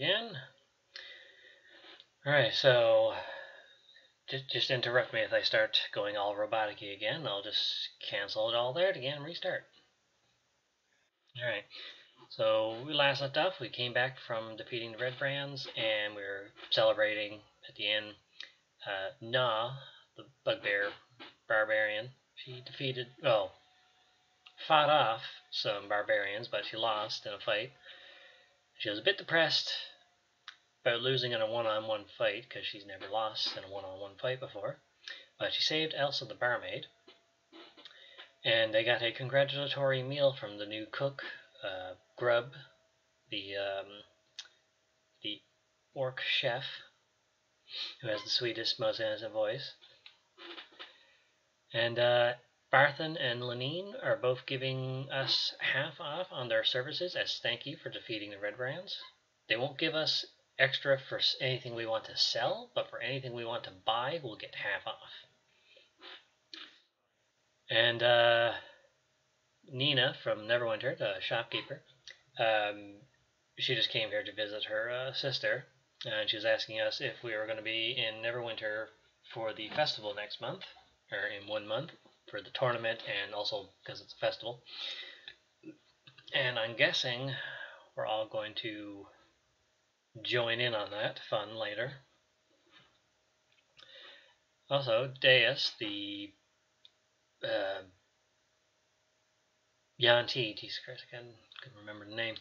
again. Alright, so just, just interrupt me if I start going all robotic again. I'll just cancel it all there again restart. Alright, so we last left off. We came back from defeating the Red Brands and we were celebrating at the end. Uh, Na, the bugbear barbarian, she defeated, well, fought off some barbarians, but she lost in a fight. She was a bit depressed about losing in a one-on-one fight because she's never lost in a one-on-one fight before. But she saved Elsa the barmaid, and they got a congratulatory meal from the new cook, uh, Grub, the um, the orc chef, who has the sweetest, most innocent voice. And uh, Barthen and Linene are both giving us half off on their services as thank you for defeating the Red Brands. They won't give us extra for anything we want to sell, but for anything we want to buy, we'll get half off. And uh, Nina from Neverwinter, the shopkeeper, um, she just came here to visit her uh, sister, and she was asking us if we were going to be in Neverwinter for the festival next month, or in one month for the tournament and also because it's a festival. And I'm guessing we're all going to join in on that fun later. Also, Deus, the uh, Yuan-ti, Jesus Christ, I couldn't, couldn't remember the name.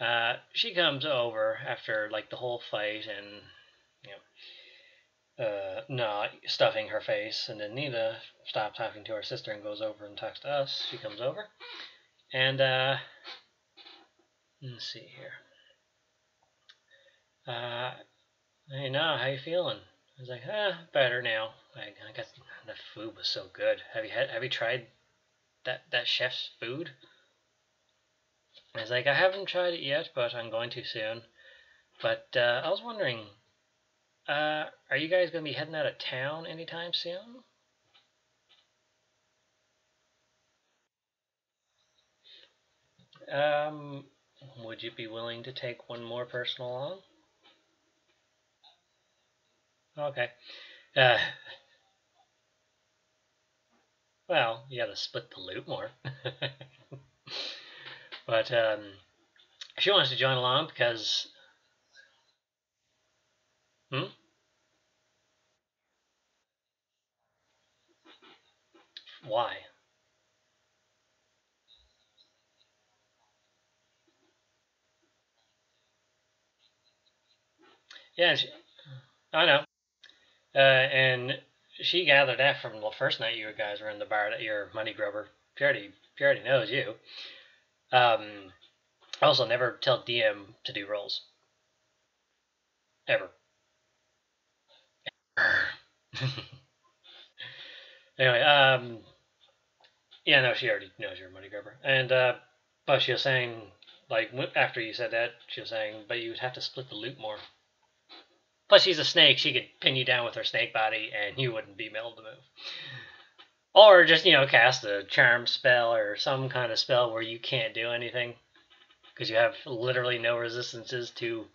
Uh, she comes over after like the whole fight and you know uh, not stuffing her face, and then Nina stops talking to her sister and goes over and talks to us. She comes over, and uh, let's see here. Uh, hey, now how you feeling? I was like, ah, better now. I, I got the food was so good. Have you had? Have you tried that that chef's food? I was like, I haven't tried it yet, but I'm going to soon. But uh, I was wondering, uh, are you guys going to be heading out of town anytime soon? Um, would you be willing to take one more person along? Okay. Uh, well, you gotta split the loot more. but um, she wants to join along because Hmm? Why? Yeah, she, I know. Uh, and she gathered that from the first night you guys were in the bar that your money grubber. She already knows you. Um, also, never tell DM to do rolls. Ever. anyway, um, yeah, no, she already knows you're a money grubber, and uh, but she was saying like after you said that, she was saying, but you would have to split the loot more. Plus, she's a snake; she could pin you down with her snake body, and you wouldn't be able to move. Or just you know cast a charm spell or some kind of spell where you can't do anything because you have literally no resistances to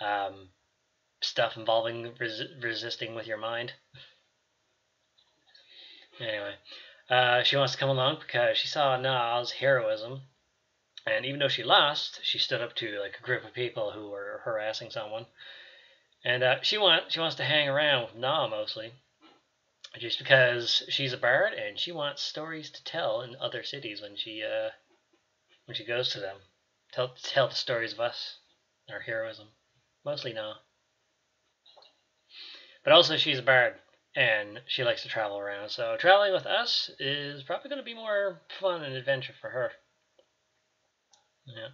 um, stuff involving res- resisting with your mind. Anyway, uh, she wants to come along because she saw Na's heroism, and even though she lost, she stood up to like a group of people who were harassing someone, and uh, she want she wants to hang around with Na mostly, just because she's a bard and she wants stories to tell in other cities when she uh, when she goes to them, tell tell the stories of us, our heroism, mostly Na. But also, she's a bard and she likes to travel around. So traveling with us is probably going to be more fun and adventure for her. Yeah.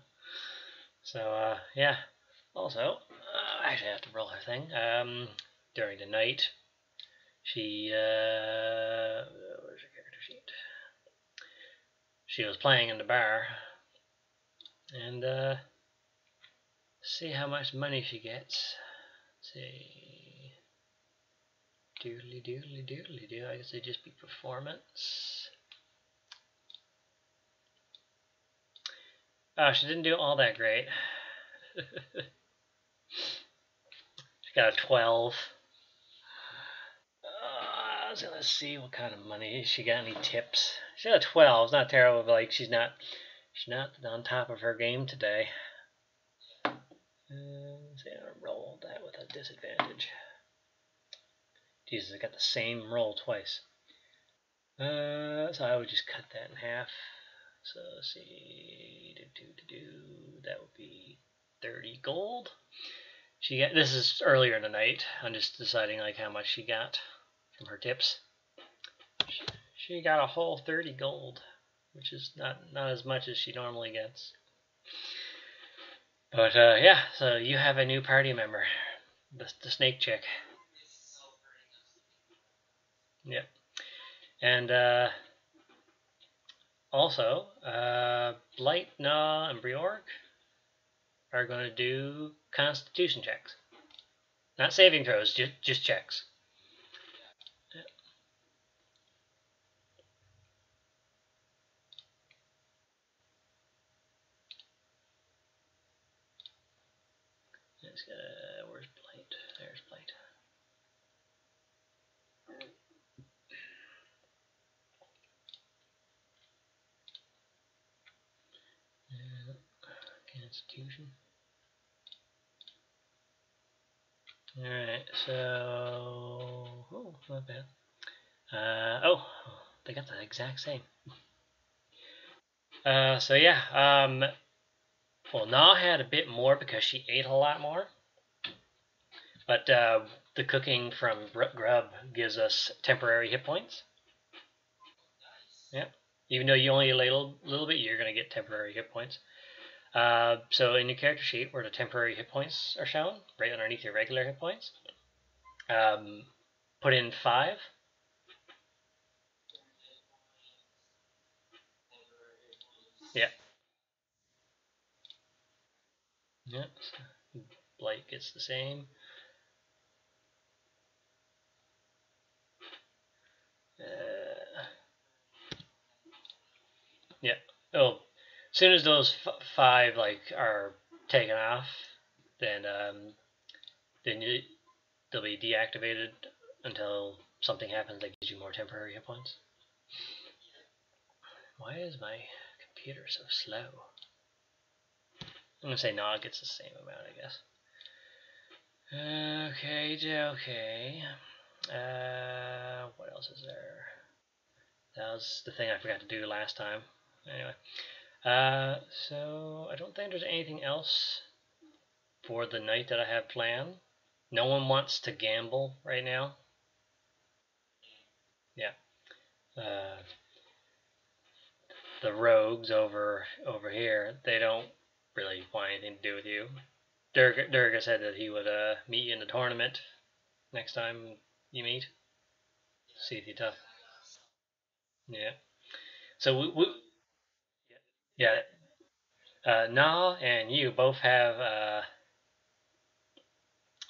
So uh, yeah. Also, uh, I actually have to roll her thing. Um, during the night, she uh, where's her character sheet? She was playing in the bar, and uh, see how much money she gets. Let's see. Doodly doodly doodly doo. I guess it'd just be performance. Oh, she didn't do all that great. She got a 12. Uh, I was gonna see what kind of money she got. Any tips? She got a 12. It's not terrible, but like she's not she's not on top of her game today. Uh, see, I roll that with a disadvantage. Jesus, I got the same roll twice. Uh, so I would just cut that in half. So let's see, do, do, do, do, that would be 30 gold. She got, this is earlier in the night. I'm just deciding like how much she got from her tips. She, she got a whole 30 gold, which is not, not as much as she normally gets. But uh, yeah, so you have a new party member, the, the snake chick. Yep. And uh, also, uh, Blight, Na, and Bjorg are going to do constitution checks. Not saving throws, just, just checks. Let's get a, where's Blight? There's Blight. Uh, Constitution. Alright, so. Oh, not bad. Uh, oh, they got the exact same. Uh, so yeah, um, well, Na had a bit more because she ate a lot more. But uh, the cooking from Grub gives us temporary hit points. Yep. Even though you only eat a little, little bit, you're going to get temporary hit points. Uh, so in your character sheet where the temporary hit points are shown, right underneath your regular hit points, um, put in five. Yeah. Yep. So Blight gets the same. Uh, yeah. Oh, soon as those five like are taken off, then um, then you, they'll be deactivated until something happens that gives you more temporary hit points. Why is my computer so slow? I'm gonna say no, it gets the same amount, I guess. Okay, okay. Uh, what else is there? That was the thing I forgot to do last time. Anyway, uh, so I don't think there's anything else for the night that I have planned. No one wants to gamble right now. Yeah. Uh, the rogues over over here, they don't really want anything to do with you. Durga, Durga said that he would uh, meet you in the tournament next time you meet. See if you're tough. Yeah. So we, we yeah. Uh, Na and you both have uh,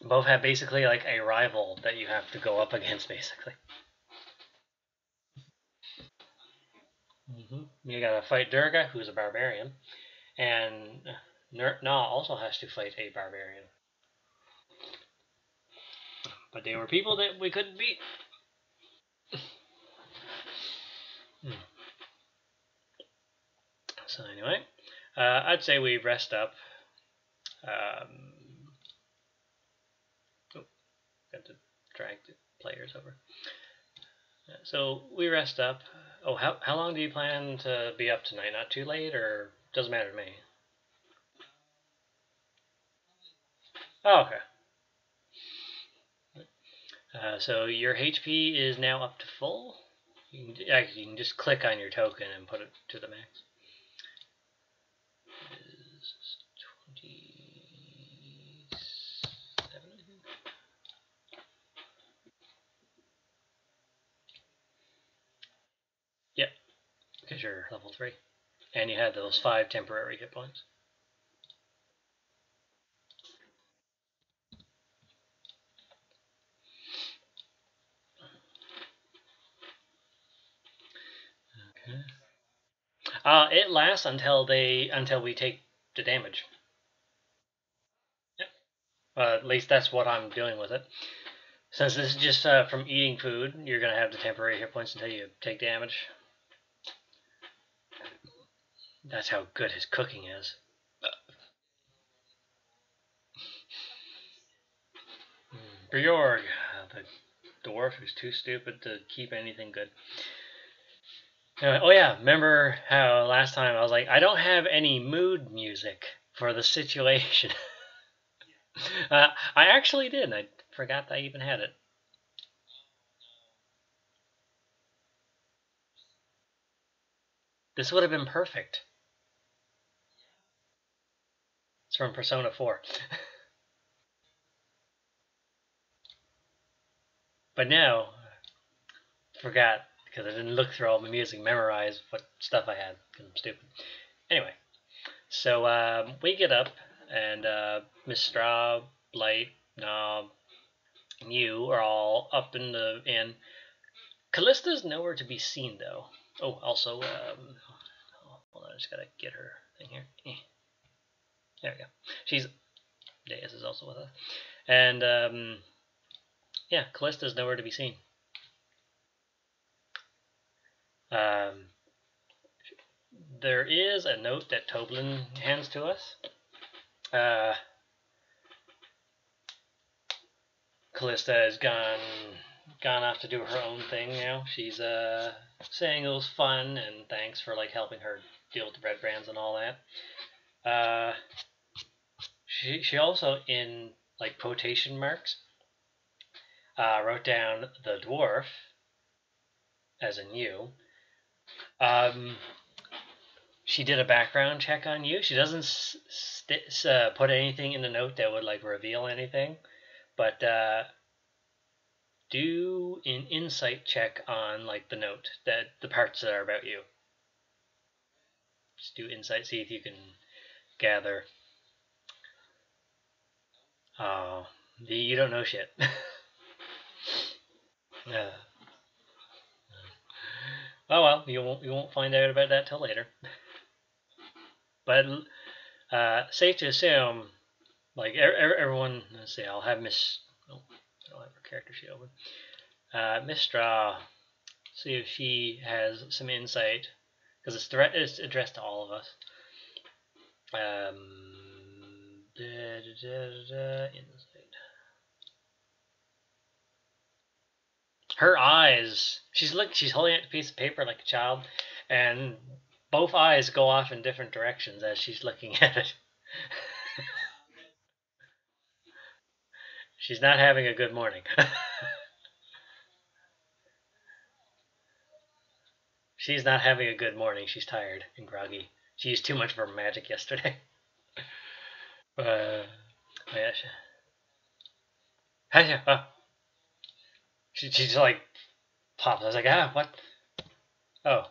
both have basically like a rival that you have to go up against, basically. Mm-hmm. You gotta fight Durga, who's a barbarian, and Na also has to fight a barbarian. But they were people that we couldn't beat. hmm. So anyway, uh, I'd say we rest up. Um, oh, got to drag the players over. So we rest up. Oh, how, how long do you plan to be up tonight? Not too late, or doesn't matter to me? Oh, okay. Uh, so your HP is now up to full. You can, you can just click on your token and put it to the max. Yep, because you're level 3. And you had those 5 temporary hit points. Okay. Uh, it lasts until they until we take the damage. Yep. Uh, at least that's what I'm doing with it. Since this is just uh, from eating food, you're going to have the temporary hit points until you take damage. That's how good his cooking is. Hmm. Bjorg, uh, the dwarf who's too stupid to keep anything good. Anyway, oh yeah, remember how last time I was like, I don't have any mood music for the situation. uh, I actually did. I forgot I even had it. This would have been perfect. It's from Persona 4. but now, forgot because I didn't look through all my music, memorize what stuff I had because I'm stupid. Anyway, so um, we get up and uh, Mistra, Blight, Knob, and you are all up in the inn. Callista's nowhere to be seen though. Oh, also, um, hold on, I just gotta get her thing here. Eh. There we go. She's Deus is also with us, and um, yeah, Callista's nowhere to be seen. Um, there is a note that Toblen hands to us. Uh, Callista has gone gone off to do her own thing now. She's uh, saying it was fun and thanks for like helping her deal with the red brands and all that. Uh, she she also in like quotation marks uh, wrote down the dwarf as in you um, she did a background check on you. She doesn't st- uh, put anything in the note that would like reveal anything, but uh, do an insight check on like the note that the parts that are about you. Just do insight, see if you can gather. Oh, you don't know shit. uh, Oh well, you won't you won't find out about that till later. but uh, safe to assume, like er, everyone. Let's see. I'll have Miss. Oh, I don't have her character sheet open. Uh, Mistra. See if she has some insight because it's threat is addressed to all of us. Um, da, da, da, insight. her eyes. She's look she's holding up a piece of paper like a child and both eyes go off in different directions as she's looking at it. She's not having a good morning. She's not having a good morning. She's tired and groggy. She used too much of her magic yesterday uh, oh yeah, she, uh, she, she just like pops. I was like, ah, what? Oh.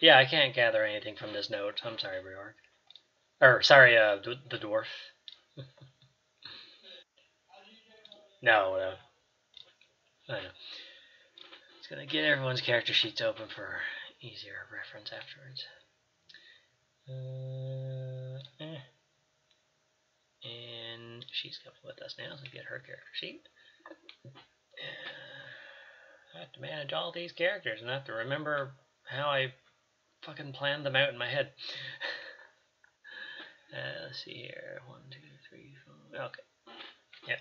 Yeah, I can't gather anything from this note. I'm sorry, Bjorg. Or, sorry, uh, the, dwarf. no, uh, I know. It's gonna get everyone's character sheets open for easier reference afterwards. Uh, eh. And she's coming with us now, so get her character sheet. I have to manage all these characters and I have to remember how I fucking planned them out in my head. uh, let's see here. One, two, three, four. Okay. Yeah.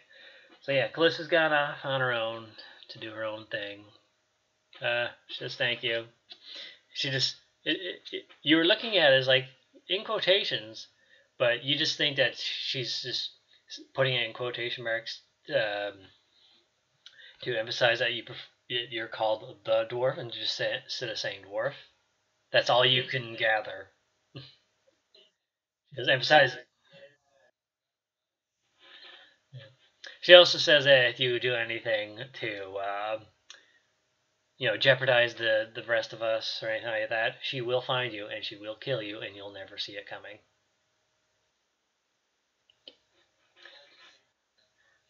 So yeah, Callista's gone off on her own to do her own thing. Uh, she says thank you. She just it, it, it, you were looking at it as like in quotations, but you just think that she's just putting it in quotation marks um, to emphasize that you you're called the dwarf and just say, instead of saying dwarf. That's all you can gather. Just emphasize. She also says that if you do anything to, uh, you know, jeopardize the the rest of us or anything like that, she will find you and she will kill you, and you'll never see it coming.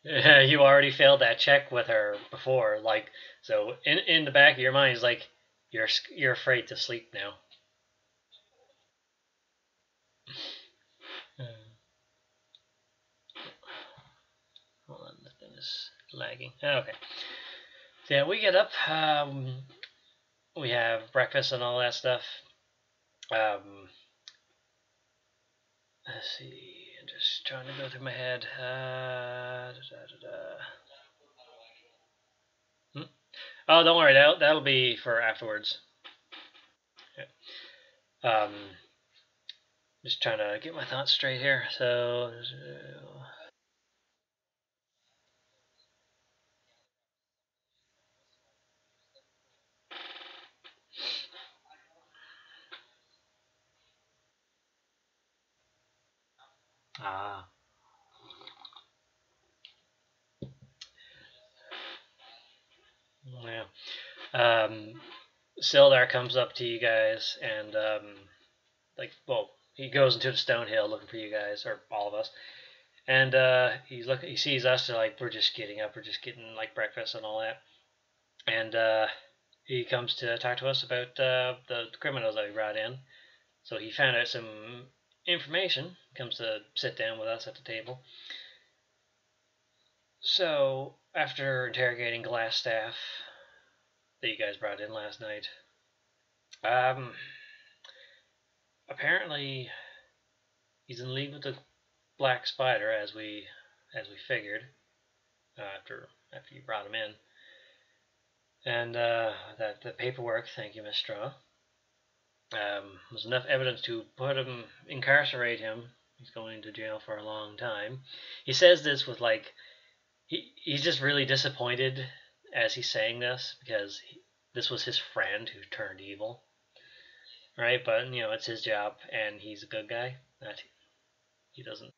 you already failed that check with her before, like so. In in the back of your mind is like you're you're afraid to sleep now. Hold on, the thing is lagging. Okay. So yeah, we get up. Um, we have breakfast and all that stuff. Um, let's see. Just trying to go through my head. Uh, da, da, da, hmm? Oh, don't worry. That'll, that'll be for afterwards. Okay. Um, just trying to get my thoughts straight here. So. Ah. Yeah. Um, Sildar comes up to you guys and, um, like, well, he goes into the stone hill looking for you guys, or all of us. And uh, he's look, he sees us, like, we're just getting up, we're just getting, like, breakfast and all that. And uh, he comes to talk to us about uh, the criminals that we brought in. So he found out some information, comes to sit down with us at the table. So, after interrogating Glasstaff that you guys brought in last night, um, apparently he's in league with the Black Spider, as we as we figured uh, after after you brought him in, and uh, that the paperwork. Thank you, Mistra um, there's enough evidence to put him, incarcerate him. He's going to jail for a long time. He says this with like, he he's just really disappointed as he's saying this because he, this was his friend who turned evil, right? But you know it's his job, and he's a good guy. That he doesn't.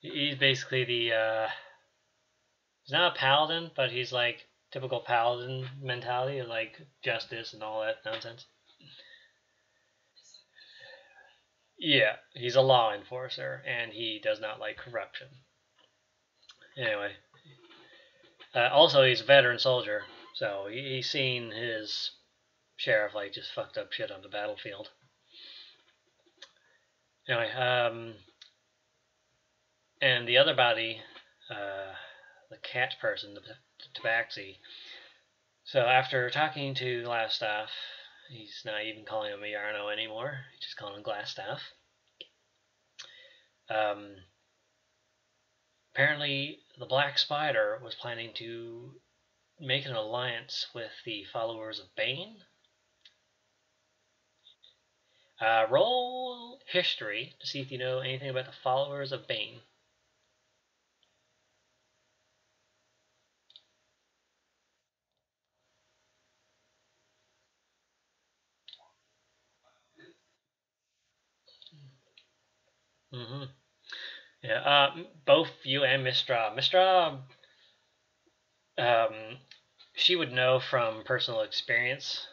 He's basically the. Uh, he's not a paladin, but he's like typical paladin mentality like justice and all that nonsense. Yeah, he's a law enforcer, and he does not like corruption. Anyway, uh, also he's a veteran soldier, so he, he's seen his share of like just fucked up shit on the battlefield. Anyway, um, and the other body, uh, the cat person, the, the tabaxi. So after talking to Glasstaff, He's not even calling him Iarno anymore. He's just calling him Glasstaff. Um, apparently, the Black Spider was planning to make an alliance with the followers of Bane. Uh, roll history to see if you know anything about the followers of Bane. Mm-hmm. Yeah, uh, both you and Mistra. Mistra, um, she would know from personal experience,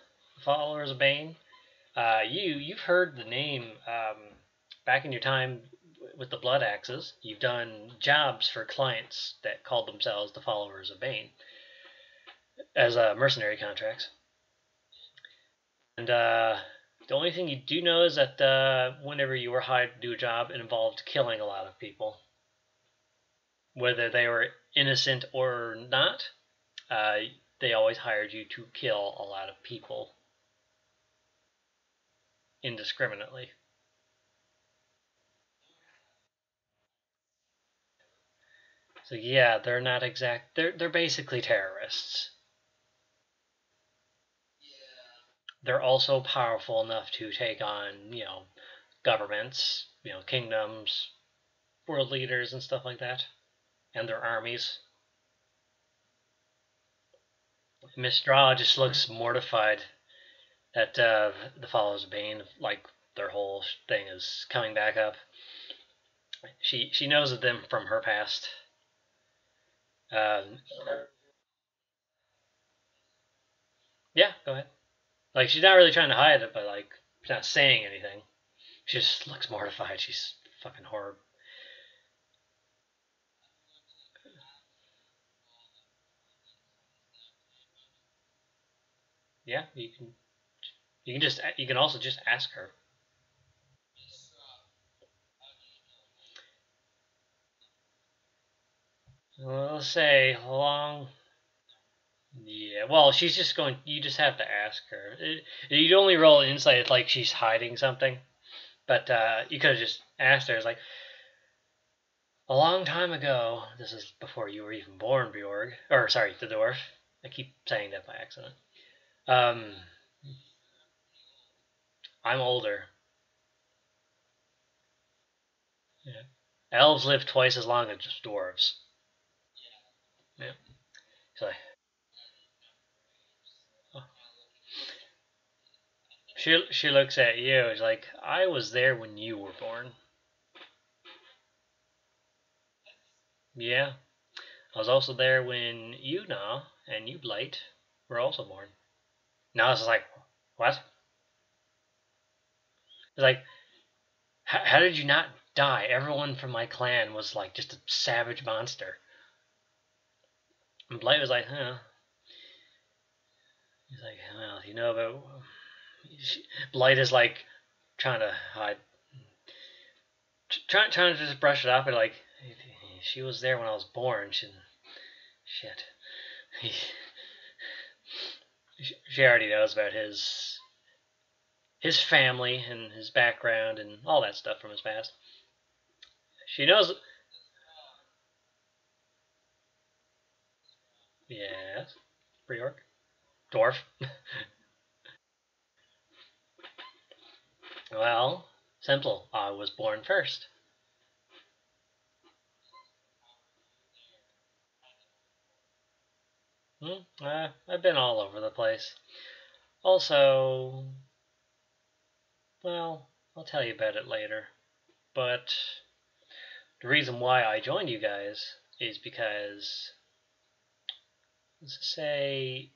followers of Bane. Uh, you, you've heard the name um, back in your time with the Blood Axes. You've done jobs for clients that called themselves the followers of Bane as uh, mercenary contracts. And uh, the only thing you do know is that uh, whenever you were hired to do a job, it involved killing a lot of people. Whether they were innocent or not, uh, they always hired you to kill a lot of people indiscriminately. So yeah, they're not exact. They're they're basically terrorists. They're also powerful enough to take on, you know, governments, you know, kingdoms, world leaders, and stuff like that, and their armies. Mistra just looks mortified that uh, the followers of Bane, like their whole thing is coming back up. She she knows of them from her past. Um, yeah, go ahead. Like she's not really trying to hide it, but like she's not saying anything. She just looks mortified. She's fucking horrible. Yeah, you can. You can just. You can also just ask her. well, let's say long. Yeah, well, she's just going. You just have to ask her. It, you'd only roll insight it's like she's hiding something, but uh, you could have just asked her. It's like a long time ago. This is before you were even born, Bjorg. Or sorry, the dwarf. I keep saying that by accident. Um, I'm older. Yeah. Elves live twice as long as dwarves. Yeah. So she she looks at you. It's like I was there when you were born. Yeah. I was also there when Yuna and you Blight were also born. Now it's like, what? It's like, how did you not die? Everyone from my clan was like just a savage monster. And Blight was like, huh. He's like, well, you know about. Blight is like trying to hide. Trying, trying to just brush it off, but like, she was there when I was born. She, shit. she already knows about his his family and his background and all that stuff from his past. She knows. Yes, Bjorg, dwarf. well, simple. I was born first. Hmm, uh, I've been all over the place. Also, well, I'll tell you about it later. But the reason why I joined you guys is because, let's say,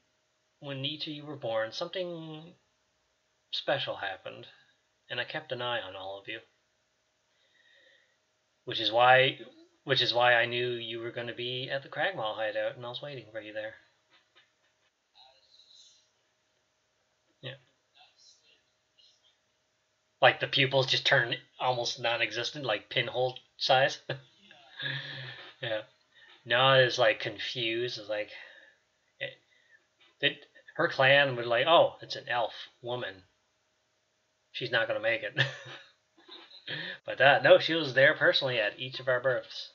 when each you were born, something special happened, and I kept an eye on all of you. Which is why, which is why I knew you were going to be at the Cragmaw hideout, and I was waiting for you there. Yeah. Like the pupils just turn almost non-existent, like pinhole size. yeah. Noah is like confused. Is like, it, it, her clan would like, oh, it's an elf woman. She's not gonna make it. but that no, she was there personally at each of our births.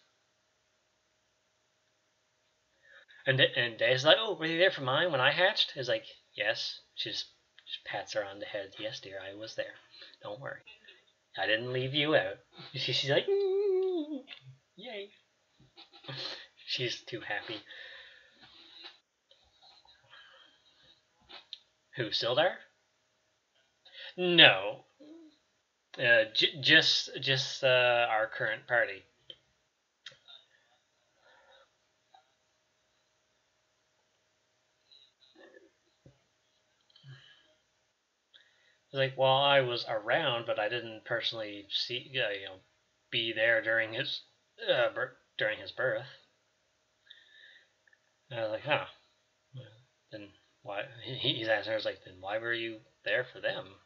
And and Dave's like, oh, were you there for mine when I hatched? Is like, yes. She just, just pats her on the head. Yes, dear, I was there. Don't worry. I didn't leave you out. She's like, mm, yay. She's too happy. Who's still Sildar? No. Uh, j- just just uh, our current party. like, well, I was around, but I didn't personally see, uh, you know, be there during his uh, during his birth. And I was like, huh. Then why? He's asking her, like, then why were you there for them?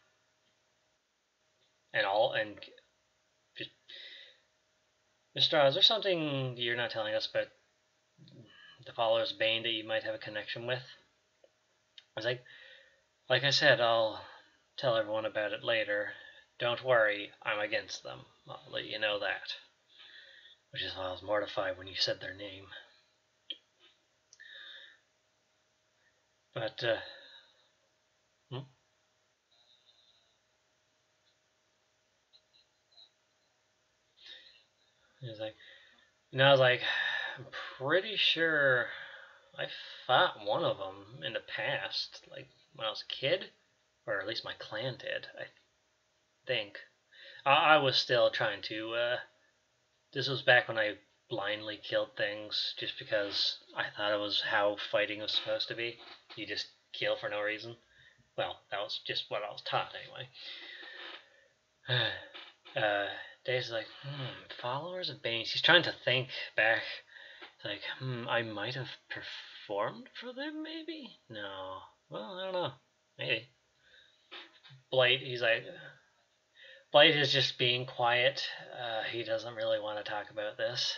And all and Mr. is there something you're not telling us about the followers of Bane that you might have a connection with? I was like, like I said, I'll tell everyone about it later. Don't worry, I'm against them. I'll let you know that. Which is why I was mortified when you said their name. But, uh, hmm? He's like, and I was like, I'm pretty sure I fought one of them in the past, like when I was a kid or at least my clan did. I think I, I was still trying to. Uh, this was back when I blindly killed things just because I thought it was how fighting was supposed to be. You just kill for no reason. Well, that was just what I was taught anyway. Uh, Dave's like, hmm, followers of Banes. He's trying to think back. Like, hmm, I might have performed for them, maybe? No. Well, I don't know. Maybe. Blight, he's like, Blight is just being quiet. Uh, he doesn't really want to talk about this.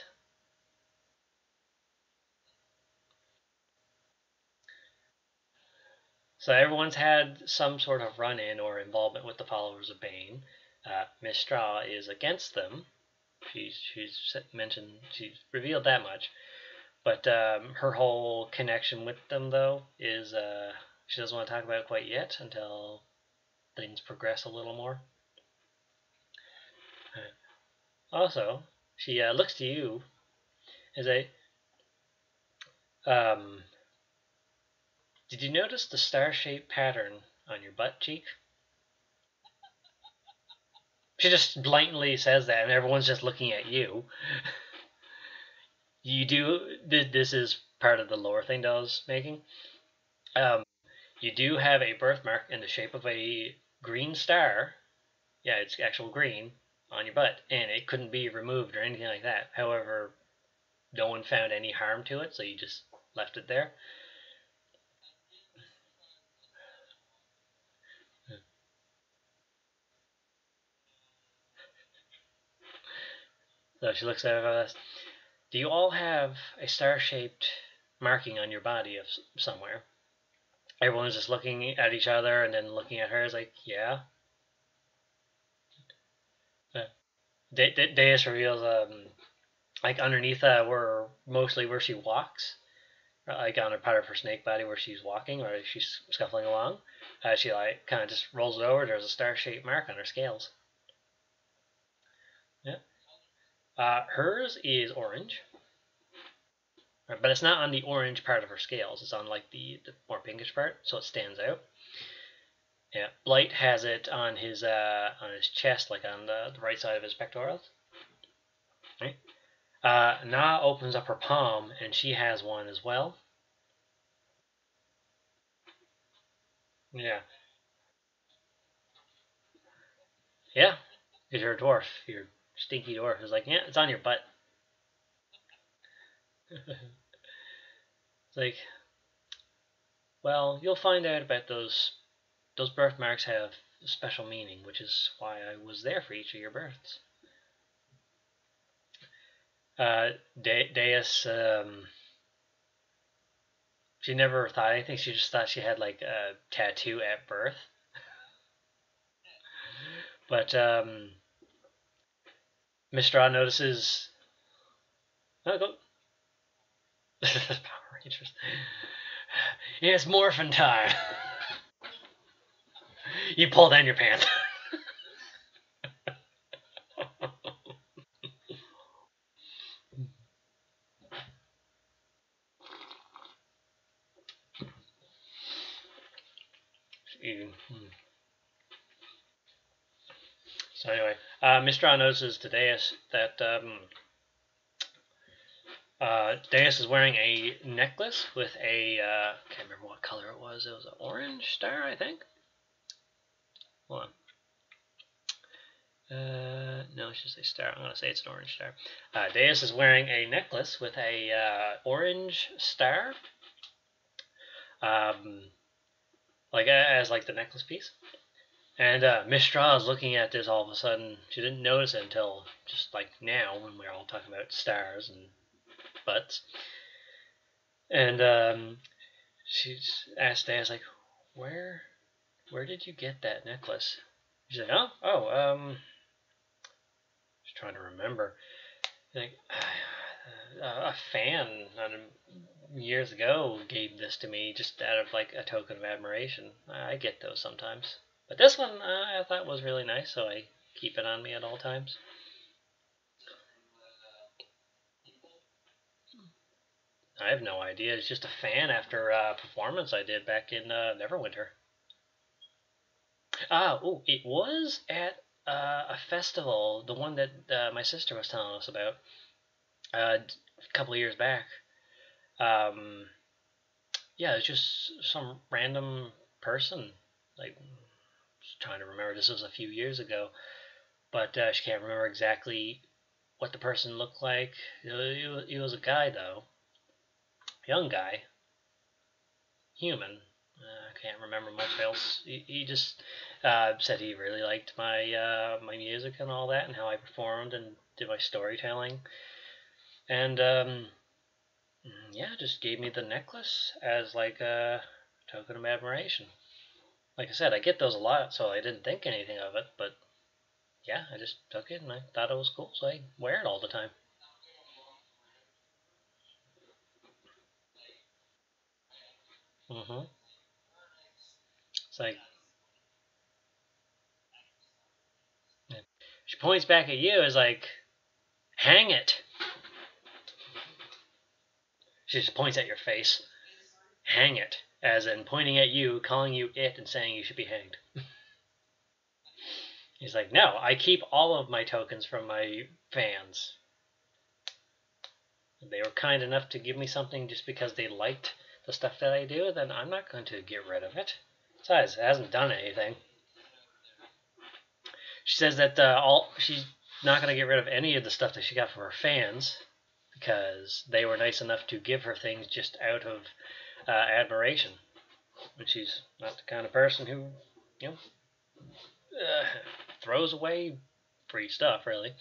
So everyone's had some sort of run in or involvement with the followers of Bane. Uh, Mistra is against them. She's she's mentioned she's revealed that much, but um, her whole connection with them though is uh, she doesn't want to talk about it quite yet until things progress a little more. Also, she uh, looks to you as a um, did you notice the star-shaped pattern on your butt cheek? She just blatantly says that, and everyone's just looking at you. you do. This is part of the lore thing that I was making. Um, you do have a birthmark in the shape of a green star. Yeah, it's actual green on your butt, and it couldn't be removed or anything like that. However, no one found any harm to it, so you just left it there. So she looks at us. Do you all have a star-shaped marking on your body of somewhere? Everyone's just looking at each other and then looking at her. Is like, yeah. Uh, De- De- Deus reveals, um, like underneath uh, where mostly where she walks, uh, like on a part of her snake body where she's walking or she's scuffling along. Uh, she like kind of just rolls it over. There's a star-shaped mark on her scales. Yeah. Uh, hers is orange, but it's not on the orange part of her scales. It's on like the, the more pinkish part, so it stands out. Yeah, Blight has it on his uh, on his chest, like on the, the right side of his pectorals. Right. Uh, Na opens up her palm, and she has one as well. Yeah. Yeah, you're a dwarf. You're stinky dwarf is like, yeah, it's on your butt. it's like, well, you'll find out about those. Those birthmarks have special meaning, which is why I was there for each of your births. Uh, De- Deus, um, she never thought anything. She just thought she had like a tattoo at birth. but um, Mistra notices. Oh, go. Power Rangers. It's morphin' time. you pull down your pants. Hmm. So anyway, uh, Mr. notices to Deus that um, uh, Deus is wearing a necklace with a uh, can't remember what color it was. It was an orange star, I think. Hold on. Uh, no, it's just a star. I'm gonna say it's an orange star. Uh, Deus is wearing a necklace with a uh, orange star, um, like as like the necklace piece. And uh, Mistra is looking at this all of a sudden. She didn't notice it until just like now when we are all talking about stars and butts. And um, she's asked Daz like, "Where, where did you get that necklace?" She's like, "Oh, oh, um, just trying to remember." Like, a fan years ago gave this to me just out of like a token of admiration. I get those sometimes. But this one uh, I thought was really nice, so I keep it on me at all times. I have no idea. It's just a fan after a performance I did back in uh, Neverwinter. Ah, oh, it was at uh, a festival, the one that uh, my sister was telling us about uh, a couple of years back. Um, yeah, it's just some random person, like trying to remember. This was a few years ago, but uh, she can't remember exactly what the person looked like. He was a guy though, young guy, human. Uh, I can't remember much else. He, he just uh, said he really liked my uh, my music and all that, and how I performed and did my storytelling, and um, yeah, just gave me the necklace as like a token of admiration. Like I said, I get those a lot, so I didn't think anything of it, but yeah, I just took it and I thought it was cool, so I wear it all the time. Mm-hmm. It's like she points back at you is like, hang it. She just points at your face. Hang it. As in pointing at you, calling you it, and saying you should be hanged. He's like, no, I keep all of my tokens from my fans. They were kind enough to give me something just because they liked the stuff that I do, then I'm not going to get rid of it. Besides, it hasn't done anything. She says that uh, all she's not going to get rid of any of the stuff that she got from her fans because they were nice enough to give her things just out of uh, admiration. And she's not the kind of person who, you know, uh, throws away free stuff, really.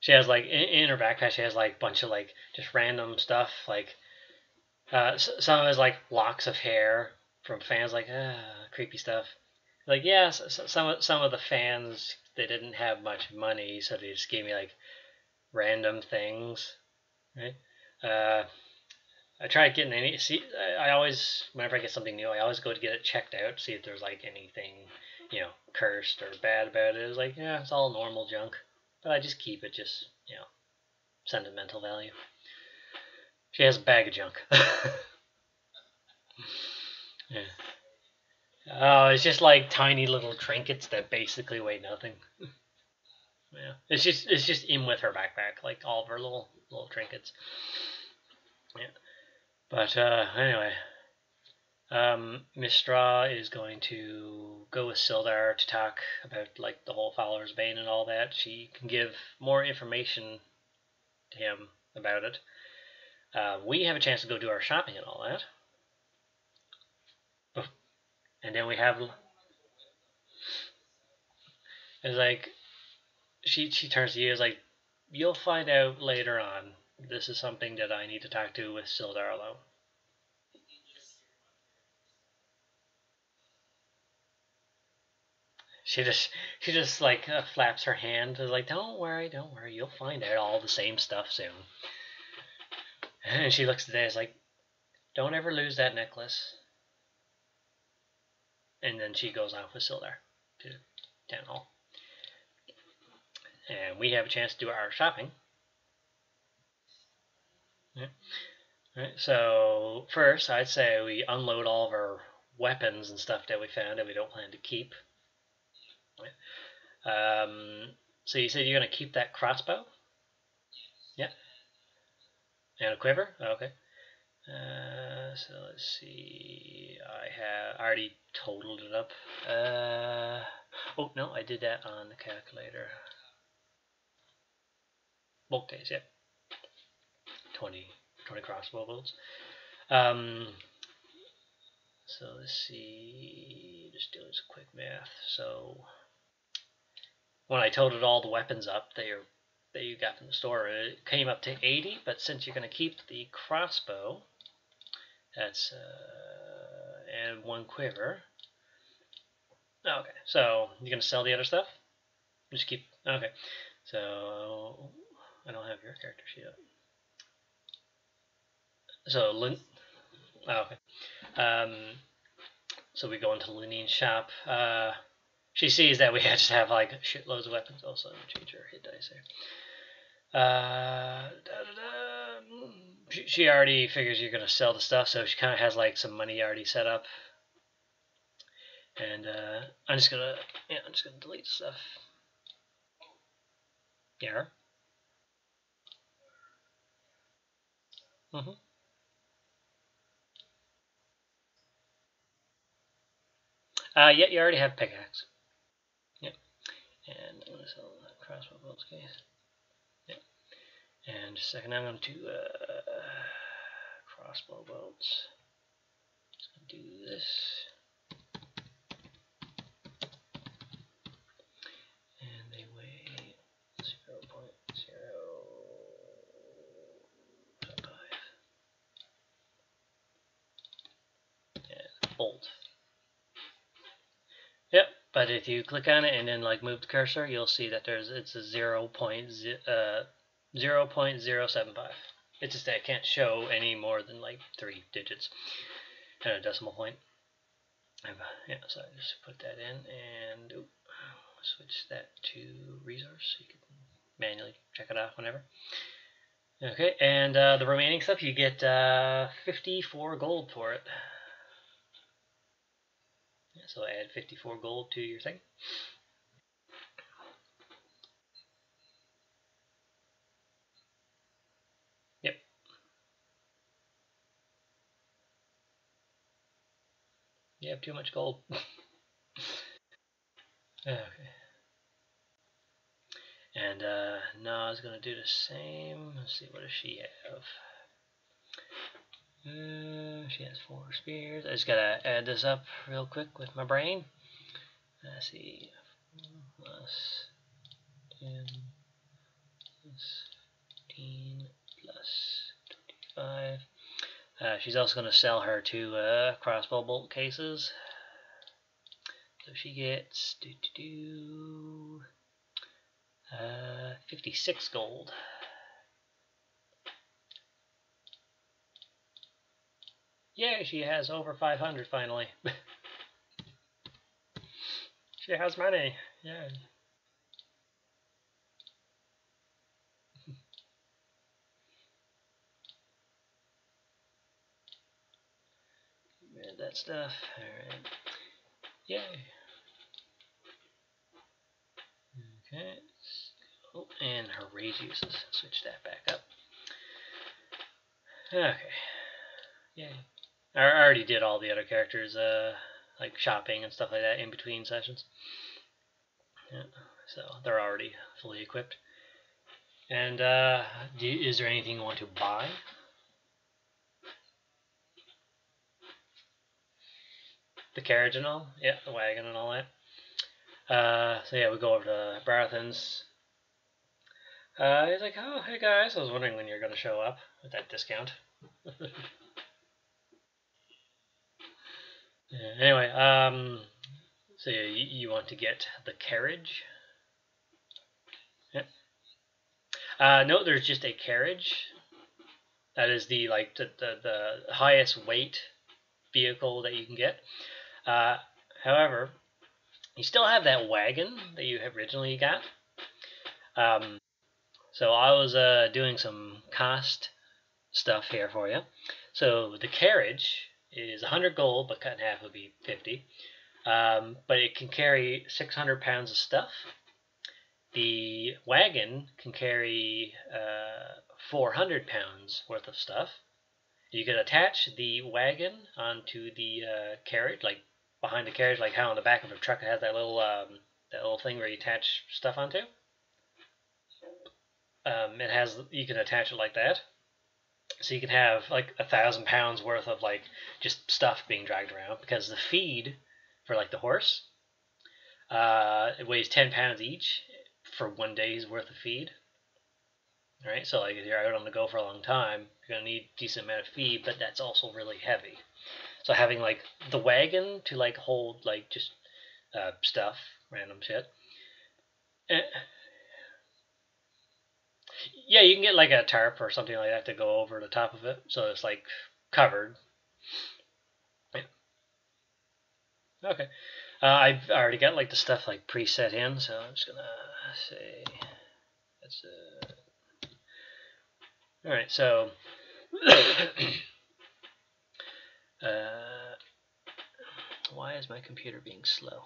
She has like in, her backpack, she has like a bunch of like just random stuff, like uh, some of it is like locks of hair from fans, like ah, creepy stuff. Like yeah, some of some of the fans they didn't have much money, so they just gave me like random things, right? Uh, I try getting any. See, I always whenever I get something new, I always go to get it checked out, see if there's like anything, you know, cursed or bad about it. It's like yeah, it's all normal junk, but I just keep it, just you know, sentimental value. She has a bag of junk. yeah. Oh, it's just like tiny little trinkets that basically weigh nothing. Yeah, it's just it's just in with her backpack, like all of her little little trinkets. Yeah, but uh, anyway, um, Mistra is going to go with Sildar to talk about like the whole Fowler's Bane and all that. She can give more information to him about it. Uh, we have a chance to go do our shopping and all that. And then we have it's like she she turns to you is like you'll find out later on. This is something that I need to talk to with Sildar alone. She just she just like uh, flaps her hand is like don't worry don't worry you'll find out all the same stuff soon. And she looks at Daz like don't ever lose that necklace and then she goes off with Sildar to town hall. And we have a chance to do our shopping. Right, so first, I'd say we unload all of our weapons and stuff that we found that we don't plan to keep. Um, so you said you're going to keep that crossbow? Yeah. And a quiver? Okay. Uh, so let's see. I have I already totaled it up. Uh, oh no, I did that on the calculator. Bulk days, yeah. 20, 20 crossbow bolts. Um, so let's see. Just do this quick math. So when I totaled all the weapons up, they are that you got from the store, it came up to 80. But since you're going to keep the crossbow that's uh, and one quiver. Okay, so you're gonna sell the other stuff? Just keep. Okay, so I don't have your character sheet up. So Lin. Oh, okay. Um, so we go into Linene's shop. Uh, she sees that we just have like shitloads of weapons. Also, change her hit dice here. Uh, da, da, da. She, she already figures you're gonna sell the stuff, so she kind of has like some money already set up. And uh, I'm just gonna, yeah, I'm just gonna delete stuff. Yeah. Mm-hmm. Uh, yeah, you already have pickaxe. Yep. And I'm gonna sell that crossbow bolts case. Yep. And just a second, I'm going to uh, crossbow bolts. Going to do this. fold. Yep, but if you click on it and then like move the cursor, you'll see that there's it's a 0, uh, 0.075. It's just that it can't show any more than like three digits and a decimal point. Yeah, so I just put that in and switch that to resource. So you can manually check it off whenever. Okay, and uh, the remaining stuff, you get uh, 54 gold for it. So add 54 gold to your thing. Yep. You have too much gold. okay. And uh, Na's going to do the same. Let's see, what does she have? Uh, she has four spears. I just got to add this up real quick with my brain. Let's see. Plus 10 plus 15 plus 25. Uh, she's also going to sell her two uh, crossbow bolt cases. So she gets do do do uh, 56 gold. Yeah, she has over 500 finally. she has money. Yeah. Read that stuff. Alright. Yay. Okay. Oh, and her raise uses. Switch that back up. Okay. Yay. I already did all the other characters, uh, like shopping and stuff like that in between sessions. Yeah, so they're already fully equipped. And uh, you, is there anything you want to buy? The carriage and all? Yeah, the wagon and all that. Uh, so yeah, we go over to Barthen's. Uh, he's like, oh, hey guys, I was wondering when you're going to show up with that discount. yeah, anyway, um, so you, you want to get the carriage. Yeah. Uh, no, there's just a carriage. That is the like the, the, the highest weight vehicle that you can get. Uh, however, you still have that wagon that you originally got. Um, so I was uh, doing some cost stuff here for you. So the carriage is 100 gold, but cut in half would be 50. Um, but it can carry 600 pounds of stuff. The wagon can carry uh, 400 pounds worth of stuff. You can attach the wagon onto the uh, carriage, like behind the carriage, like how on the back of a truck it has that little um, that little thing where you attach stuff onto. Um, it has you can attach it like that, so you can have like a thousand pounds worth of like just stuff being dragged around because the feed for like the horse, uh, it weighs ten pounds each for one day's worth of feed. All right, so like if you're out on the go for a long time, you're gonna need a decent amount of feed, but that's also really heavy. So having like the wagon to like hold like just uh, stuff, random shit. Yeah, you can get like a tarp or something like that to go over the top of it, so it's like covered. Yeah. Okay. Uh, I've already got like the stuff like preset in, so I'm just gonna say that's. All right, so. Uh, why is my computer being slow?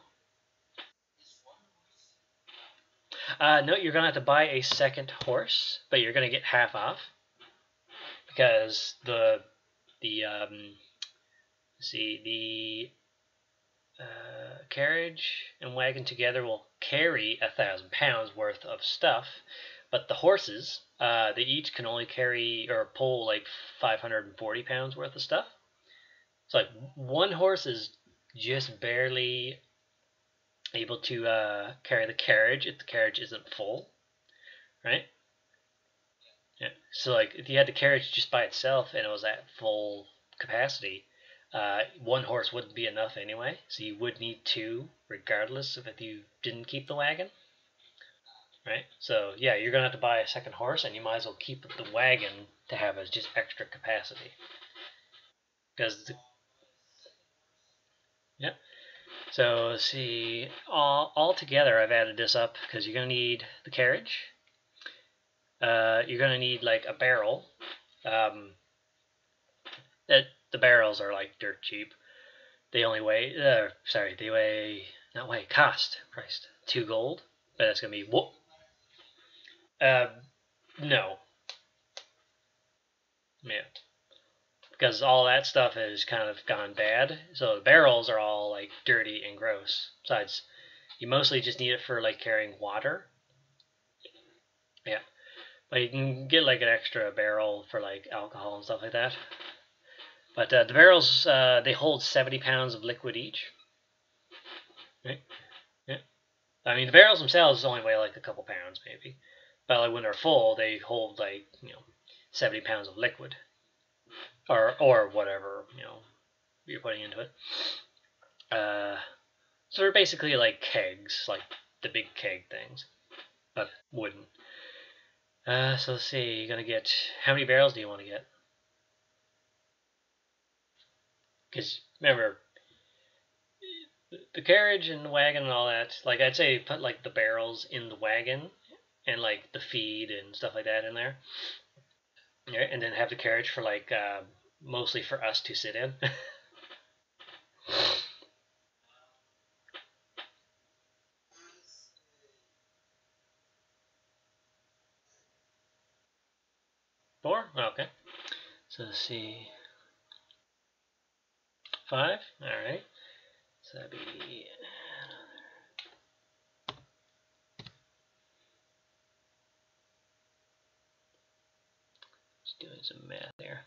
Uh, no, you're going to have to buy a second horse, but you're going to get half off because the the um, see the uh, carriage and wagon together will carry a thousand pounds worth of stuff, but the horses uh, they each can only carry or pull like 540 pounds worth of stuff. So like one horse is just barely able to uh, carry the carriage if the carriage isn't full, right? Yeah. So like if you had the carriage just by itself and it was at full capacity, uh, one horse wouldn't be enough anyway. So you would need two regardless of if you didn't keep the wagon. Right? So, yeah, you're to have to buy a second horse, and you might as well keep the wagon to have as just extra capacity. Because the. Yep. So, see. All, all together, I've added this up because you're going to need the carriage. Uh, you're going to need like a barrel. Um, that the barrels are like dirt cheap. They only weigh, uh, sorry, they weigh, not weigh, cost, Christ, two gold. But that's going to be, whoop. Uh, no. Yeah. Because all that stuff has kind of gone bad. So the barrels are all like dirty and gross. Besides, you mostly just need it for like carrying water. Yeah. But you can get like an extra barrel for like alcohol and stuff like that. But uh, the barrels, uh, they hold 70 pounds of liquid each. Right? Yeah. I mean, the barrels themselves only weigh like a couple pounds, maybe. But like when they're full, they hold like, you know, 70 pounds of liquid. Or, or whatever, you know, you're putting into it. Uh, so they're basically like kegs, like the big keg things, but wooden. Uh, so let's see, you're to get, how many barrels do you want to get? Because remember, the carriage and the wagon and all that, like I'd say put like the barrels in the wagon and like the feed and stuff like that in there. Yeah, and then have the carriage for like uh, mostly for us to sit in. Four? Okay. So let's see. Five? Alright. So that'd be doing some math there.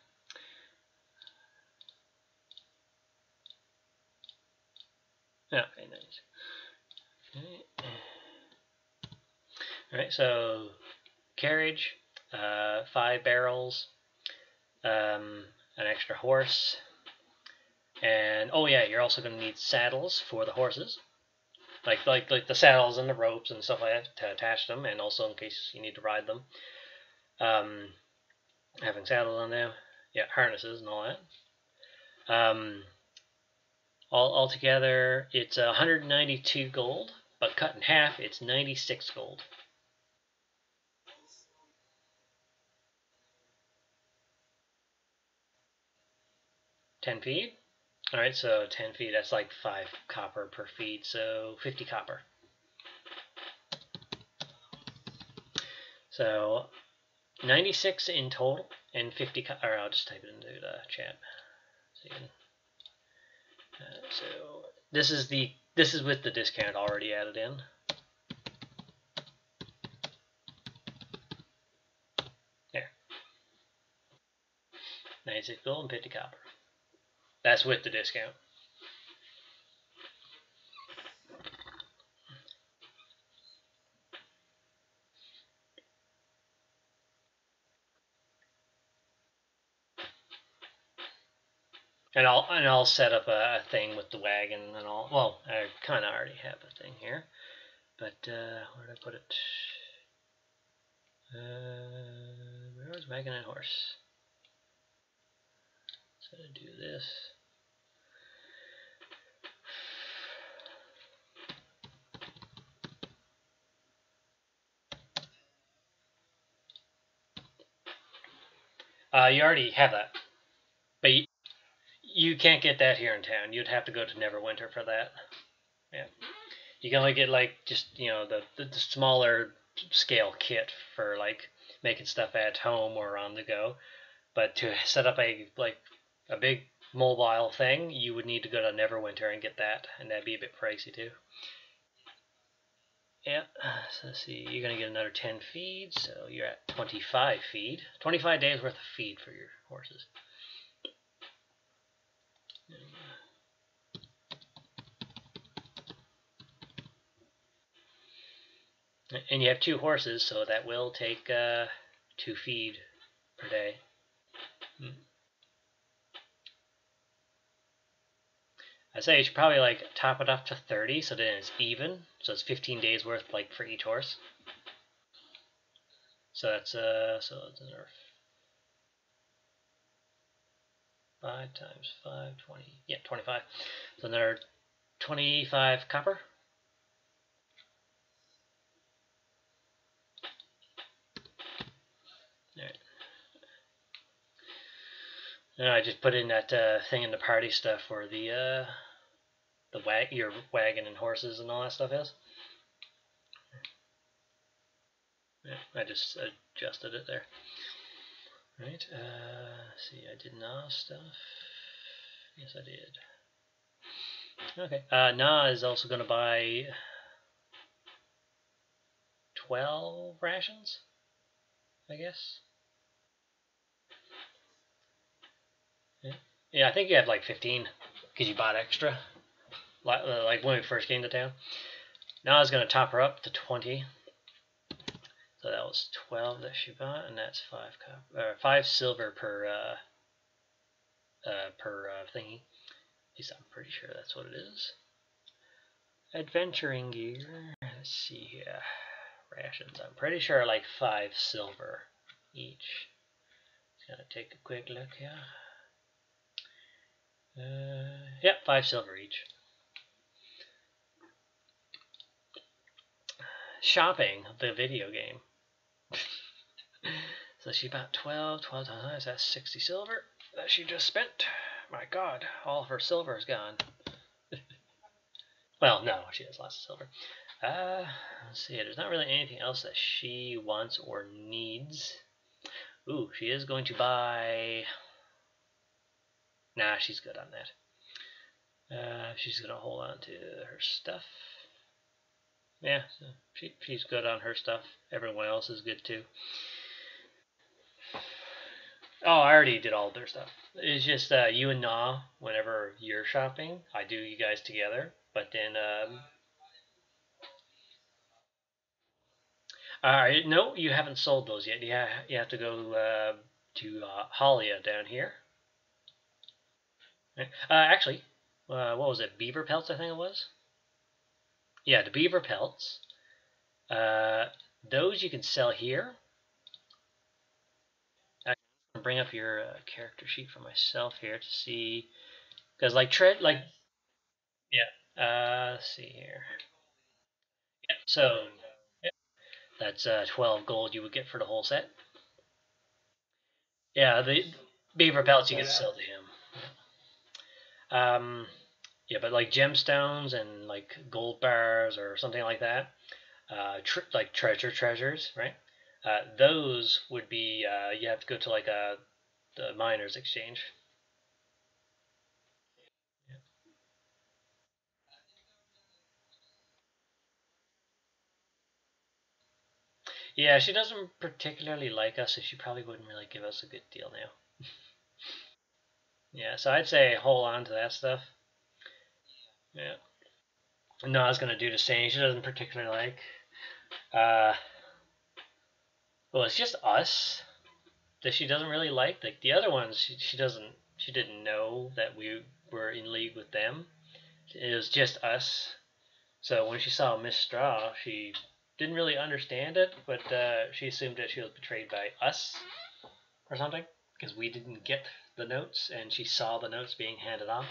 Okay, nice. Okay. Alright, so carriage, uh, five barrels, um, an extra horse, and oh yeah, you're also going to need saddles for the horses, like like like the saddles and the ropes and stuff like that to attach them, and also in case you need to ride them. Um, having saddles on them, yeah, harnesses and all that. Um, all altogether, it's 192 gold, but cut in half, it's 96 gold. Ten feet. All right, so 10 feet, that's like 5 copper per feet, so 50 copper. So 96 in total, and 50, or I'll just type it into the chat. So, so this is the, this is with the discount already added in. There. 96 gold and 50 copper. That's with the discount. And I'll and I'll set up a, a thing with the wagon and all. Well, I kind of already have a thing here, but uh, where did I put it? Uh, where was wagon and horse? So to do this. Uh, you already have that, but you can't get that here in town. You'd have to go to Neverwinter for that. Yeah, you can only get like just you know the, the, the smaller scale kit for like making stuff at home or on the go. But to set up a like a big mobile thing, you would need to go to Neverwinter and get that, and that'd be a bit pricey too. Yeah, so let's see, you're going to get another 10 feed, so you're at 25 feed. 25 days worth of feed for your horses. And you have two horses, so that will take uh, two feed per day. Hmm. I say you should probably like top it up to 30 so then it's even. So it's 15 days worth like for each horse. So that's uh so it's another five times five, 20 yeah, 25. So another 25 copper. Alright. And I just put in that uh, thing in the party stuff where the uh, the wag your wagon and horses and all that stuff is. Yeah, I just adjusted it there. Right. Uh, see, I did nah stuff. Yes, I did. Okay. Uh, nah is also going to buy 12 rations, I guess. Yeah, I think you have like 15 because you bought extra, like, uh, like when we first came to town. Now I was going to top her up to 20. So that was 12 that she bought, and that's 5 copper, uh, 5 silver per uh, uh, per uh, thingy. At least I'm pretty sure that's what it is. Adventuring gear. Let's see here. Rations. I'm pretty sure like 5 silver each. Just gonna take a quick look here. Uh, yep, 5 silver each. Shopping, the video game. so she bought 12, 12 times, that's 60 silver that she just spent. My god, all of her silver is gone. well, no, she has lots of silver. Uh, let's see, there's not really anything else that she wants or needs. Ooh, she is going to buy... Nah, she's good on that. Uh, she's going to hold on to her stuff. Yeah, so she, she's good on her stuff. Everyone else is good too. Oh, I already did all their stuff. It's just uh, you and Na, whenever you're shopping, I do you guys together. But then, um, all right, no, you haven't sold those yet. Yeah, you have to go uh, to uh, Halia down here. Uh, actually, uh, what was it? Beaver pelts, I think it was. Yeah, the beaver pelts. Uh, those you can sell here bring up your uh, character sheet for myself here to see, because like tread like, yeah. Uh, let's see here. Yeah. So yeah, that's uh, twelve gold you would get for the whole set. Yeah, the beaver pelts you can sell to him. Um, yeah, but like gemstones and like gold bars or something like that, uh, like treasure treasures, right? Uh, those would be uh, you have to go to like a the miners exchange. Yeah, she doesn't particularly like us, so she probably wouldn't really give us a good deal now. Yeah, so I'd say hold on to that stuff. Yeah. Na's gonna do the same. She doesn't particularly like. Uh, well, it's just us that she doesn't really like. Like the other ones, she, she doesn't. She didn't know that we were in league with them. It was just us. So when she saw Mistra, she didn't really understand it, but uh, she assumed that she was betrayed by us or something because we didn't get the notes and she saw the notes being handed off.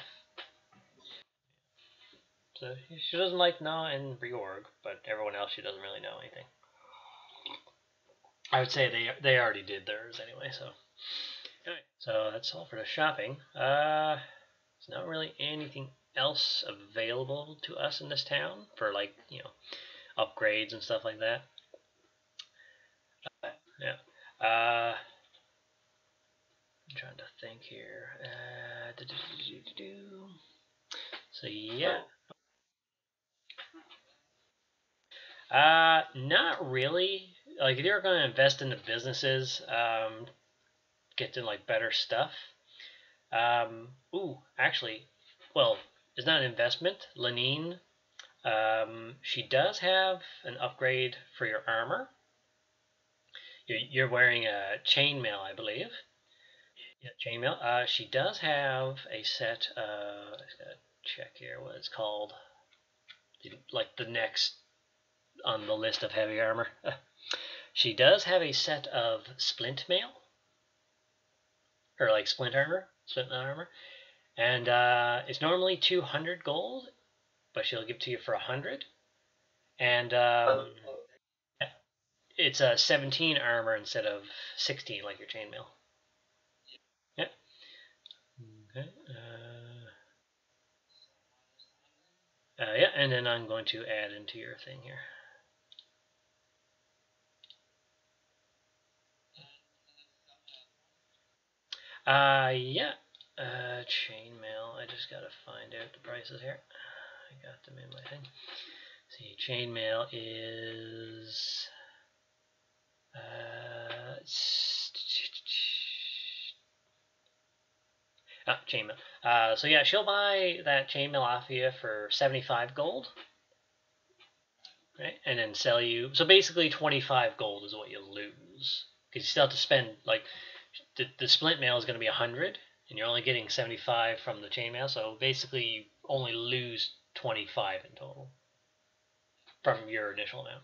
So she doesn't like Na and Reorg, but everyone else she doesn't really know anything. I would say they they already did theirs anyway. So anyway, so that's all for the shopping. Uh, there's not really anything else available to us in this town for like you know upgrades and stuff like that. Uh, yeah. Uh, I'm trying to think here. Uh, so yeah. Uh, not really like if you're going to invest in the businesses, um, get like better stuff. Um, ooh, actually, well, it's not an investment. Linene, um, she does have an upgrade for your armor. You're, wearing a chainmail, I believe. Yeah, chainmail. Uh, she does have a set. Uh, check here what it's called. Like the next on the list of heavy armor. she does have a set of splint mail, or like splint armor, splint armor, and uh, it's normally 200 gold, but she'll give to you for 100. And um, it's a 17 armor instead of 16 like your chainmail. Okay. Uh, uh, yeah, and then I'm going to add into your thing here. Uh, yeah. Uh, chainmail. I just gotta find out the prices here. I got them in my thing. See, chainmail is uh, ah, chainmail. Uh, so yeah, she'll buy that chainmail off you for 75 gold. Right? And then sell you. So basically, 25 gold is what you lose. Because you still have to spend, like, the, the splint mail is going to be 100, and you're only getting 75 from the chainmail. So basically, you only lose 25 in total from your initial amount.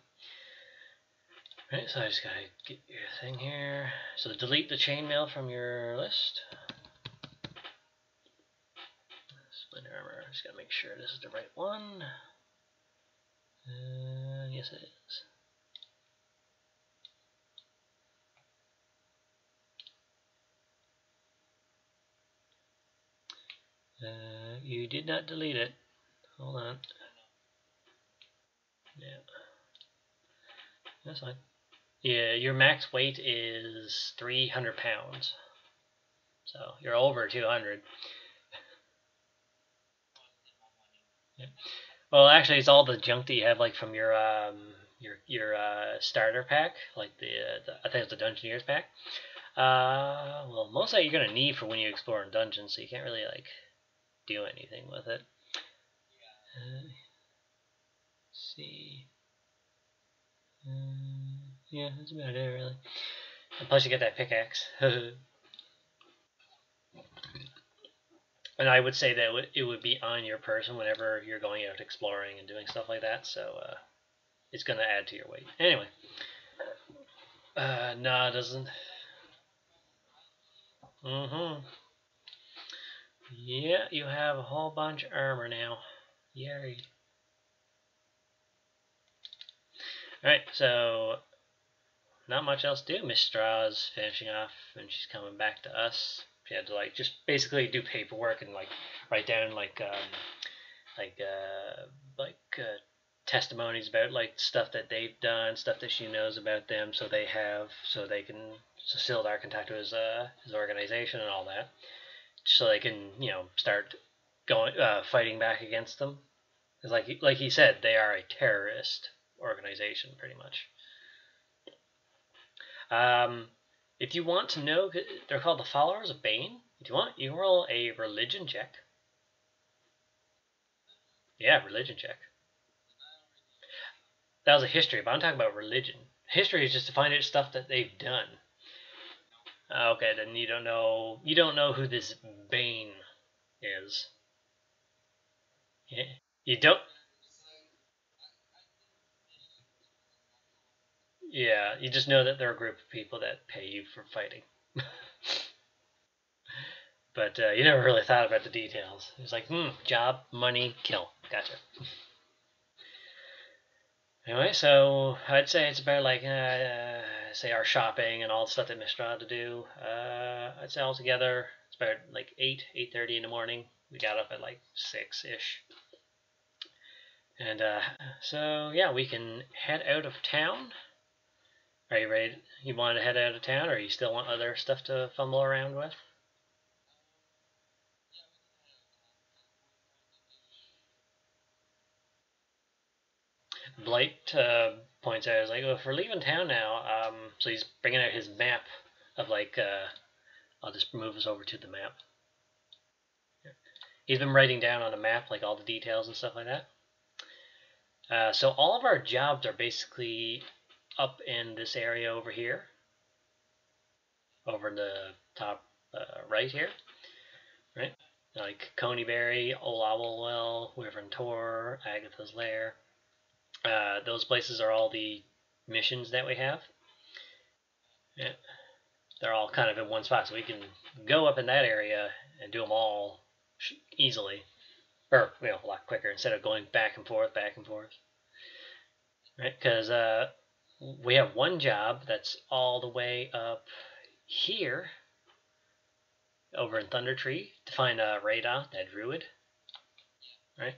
Right, so I just gotta get your thing here. So delete the chainmail from your list. Armor. Just gotta make sure this is the right one. Uh, yes, it is. Uh, you did not delete it. Hold on. Yeah. That's fine. Yeah, your max weight is 300 pounds. So you're over 200. Yeah. Well, actually, it's all the junk that you have, like from your um, your your uh, starter pack, like the, uh, the I think it's the Dungeoneers pack. Uh, well, most of that you're gonna need for when you explore in dungeons, so you can't really like do anything with it. Uh, see. Um, yeah, that's about it, really. And plus, you get that pickaxe. and I would say that it would be on your person whenever you're going out exploring and doing stuff like that. So uh, it's going to add to your weight. Anyway, uh, no, it doesn't. Mm-hmm. Yeah, you have a whole bunch of armor now. Yay. Alright, so not much else to do. Mistra is finishing off and she's coming back to us. She had to like just basically do paperwork and like write down like um like uh like uh, testimonies about like stuff that they've done, stuff that she knows about them, so they have so they can so Sildar talk to his uh his organization and all that, so they can you know start going uh fighting back against them. Because like like he said, they are a terrorist organization pretty much. Um, if you want to know, they're called the Followers of Bane. If you want, you can roll a religion check. Yeah, religion check. That was a history, but I'm talking about religion. History is just to find out stuff that they've done. Uh, okay, then you don't know you don't know who this Bane is. Yeah. You don't Yeah, you just know that they're a group of people that pay you for fighting. but uh, you never really thought about the details. It's like, hmm, job, money, kill. Gotcha. Anyway, so I'd say it's about like, uh, say, our shopping and all the stuff that Mistra had to do. Uh, I'd say altogether, it's about like 8, 8.30 in the morning. We got up at like 6-ish. And uh, so, yeah, we can head out of town. Are you ready? You want to head out of town, or you still want other stuff to fumble around with? Blight uh, points out, is like, well, if we're leaving town now, um, so he's bringing out his map of like, uh, I'll just move us over to the map. He's been writing down on a map like all the details and stuff like that. Uh, so all of our jobs are basically up in this area over here, over in the top uh, right here, right? like Conyberry, Well, Wyvern Tor, Agatha's Lair. Uh, those places are all the missions that we have. Yeah. They're all kind of in one spot, so we can go up in that area and do them all easily, or you know, a lot quicker instead of going back and forth, back and forth. Right? Because uh, we have one job that's all the way up here over in Thundertree to find uh, Reidoth, that druid. Right?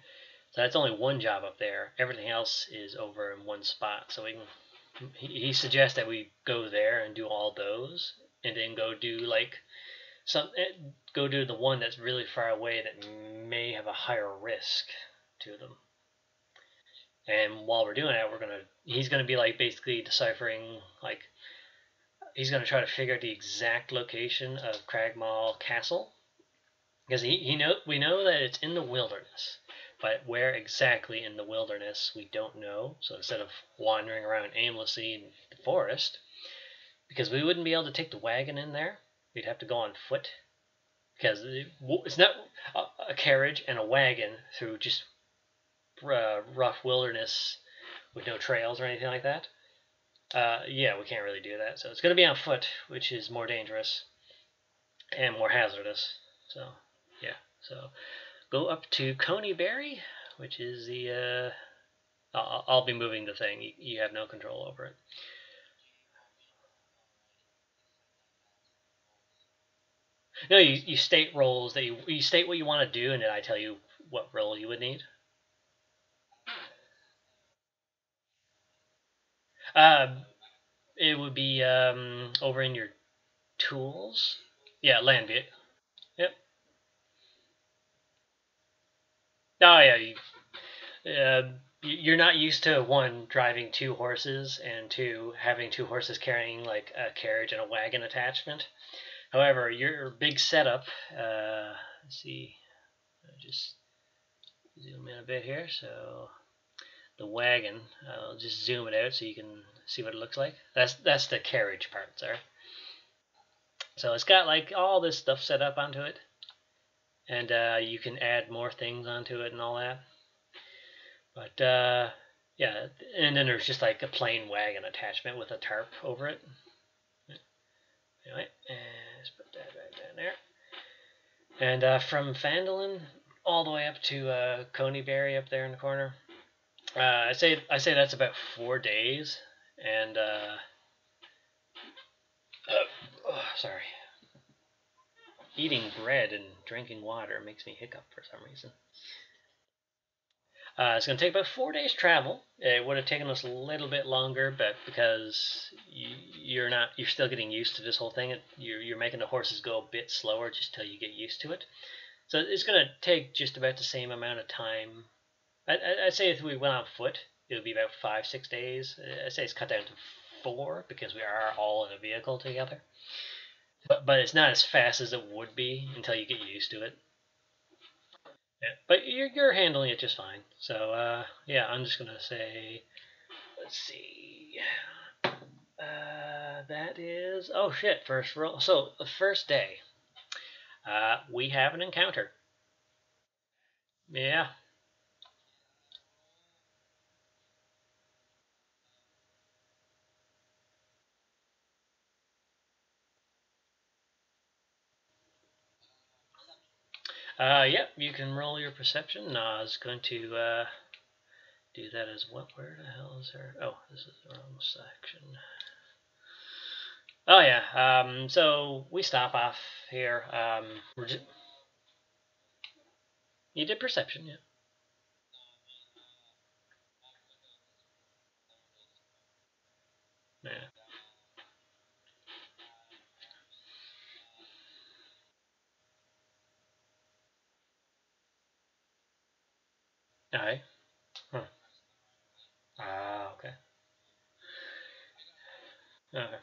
So that's only one job up there. Everything else is over in one spot. So we can, he, he suggests that we go there and do all those, and then go do like some eh, go do the one that's really far away that may have a higher risk to them. And while we're doing that, we're gonna he's gonna be like basically deciphering like he's going to try to figure out the exact location of Cragmaw Castle because he, he know we know that it's in the wilderness, but where exactly in the wilderness we don't know. So instead of wandering around aimlessly in the forest, because we wouldn't be able to take the wagon in there, we'd have to go on foot because it's not a, carriage and a wagon through just uh, rough wilderness with no trails or anything like that. Uh, yeah, we can't really do that. So it's going to be on foot, which is more dangerous and more hazardous. So, yeah. So go up to Conyberry, which is the. Uh, I'll, I'll be moving the thing. You, you have no control over it. No, you, you state roles that you you state what you want to do, and then I tell you what role you would need. Um, it would be um, over in your tools. Yeah, land view. Yep. Oh yeah, you, uh, you're not used to one driving two horses and two having two horses carrying like a carriage and a wagon attachment. However, your big setup. Uh, let's see. I'll just zoom in a bit here. So the wagon. I'll just zoom it out so you can see what it looks like. That's that's the carriage part there. So it's got like all this stuff set up onto it, and uh, you can add more things onto it and all that. But uh, yeah, and then there's just like a plain wagon attachment with a tarp over it. Anyway, let's put that right down there. And uh, from Phandalin all the way up to uh, Conyberry up there in the corner, uh, I say I say that's about four days, and uh, oh, oh, sorry, eating bread and drinking water makes me hiccup for some reason. Uh, it's going to take about four days travel. It would have taken us a little bit longer, but because you, are not, you're still getting used to this whole thing. You're, you're making the horses go a bit slower just till you get used to it. So it's going to take just about the same amount of time I, I'd say if we went on foot, it would be about five, six days. I'd say it's cut down to four because we are all in a vehicle together. But, but it's not as fast as it would be until you get used to it. Yeah, but you're, you're handling it just fine. So, uh, yeah, I'm just going to say, let's see. Uh, that is, oh shit, first roll. So, the first day, uh, we have an encounter. Yeah, Uh, yep, you can roll your perception. No, I was going to uh, do that as what? Where the hell is there? Oh, this is the wrong section. Oh yeah. Um, so we stop off here. Um, you did perception. Yeah. Aye. Huh. Ah, okay. Okay.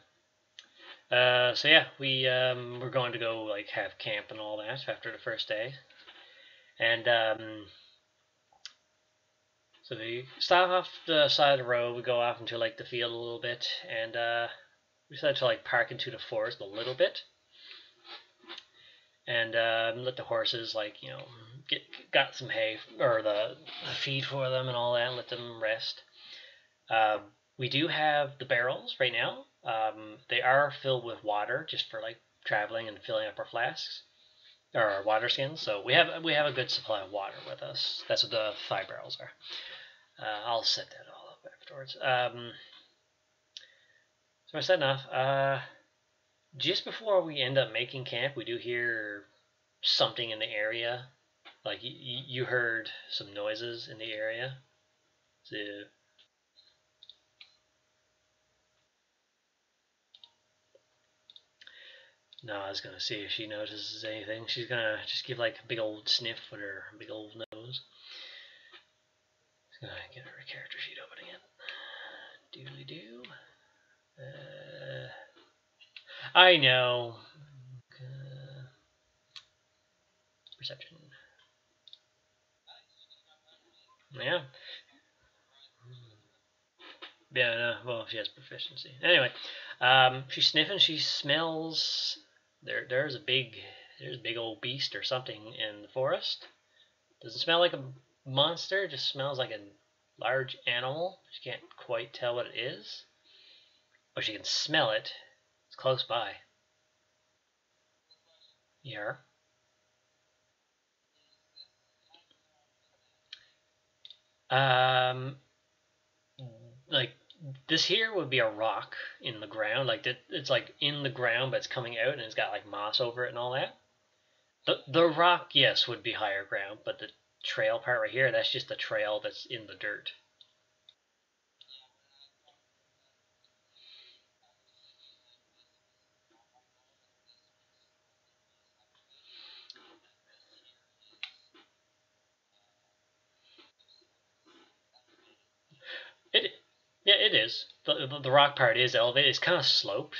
Uh, so yeah, we um, we're going to go like have camp and all that after the first day, and um, so we stop off the side of the road. We go off into like the field a little bit, and uh, we decide to like park into the forest a little bit, and um, let the horses like you know get got some hay or the, the feed for them and all that, and let them rest. Uh, we do have the barrels right now. Um, they are filled with water just for like traveling and filling up our flasks or our water skins. So we have we have a good supply of water with us. That's what the five barrels are. Uh, I'll set that all up afterwards. Um, so I said enough. Uh, just before we end up making camp, we do hear something in the area. Like you, you heard some noises in the area. So No, I was gonna see if she notices anything. She's gonna just give like a big old sniff with her big old nose. Just gonna get her character sheet open again. Doodly doo. Uh, I know. Uh, perception. Yeah. Yeah, no, well, she has proficiency. Anyway, um, she's sniffing. She smells there, there's a big, there's a big old beast or something in the forest. Doesn't smell like a monster. Just smells like a large animal. She can't quite tell what it is, but she can smell it. It's close by. Yeah. Um, like this here would be a rock in the ground. Like it's like in the ground, but it's coming out and it's got like moss over it and all that. The the rock, yes, would be higher ground, but the trail part right here, that's just the trail that's in the dirt. It yeah, it is. The, the, rock part is elevated. It's kind of sloped.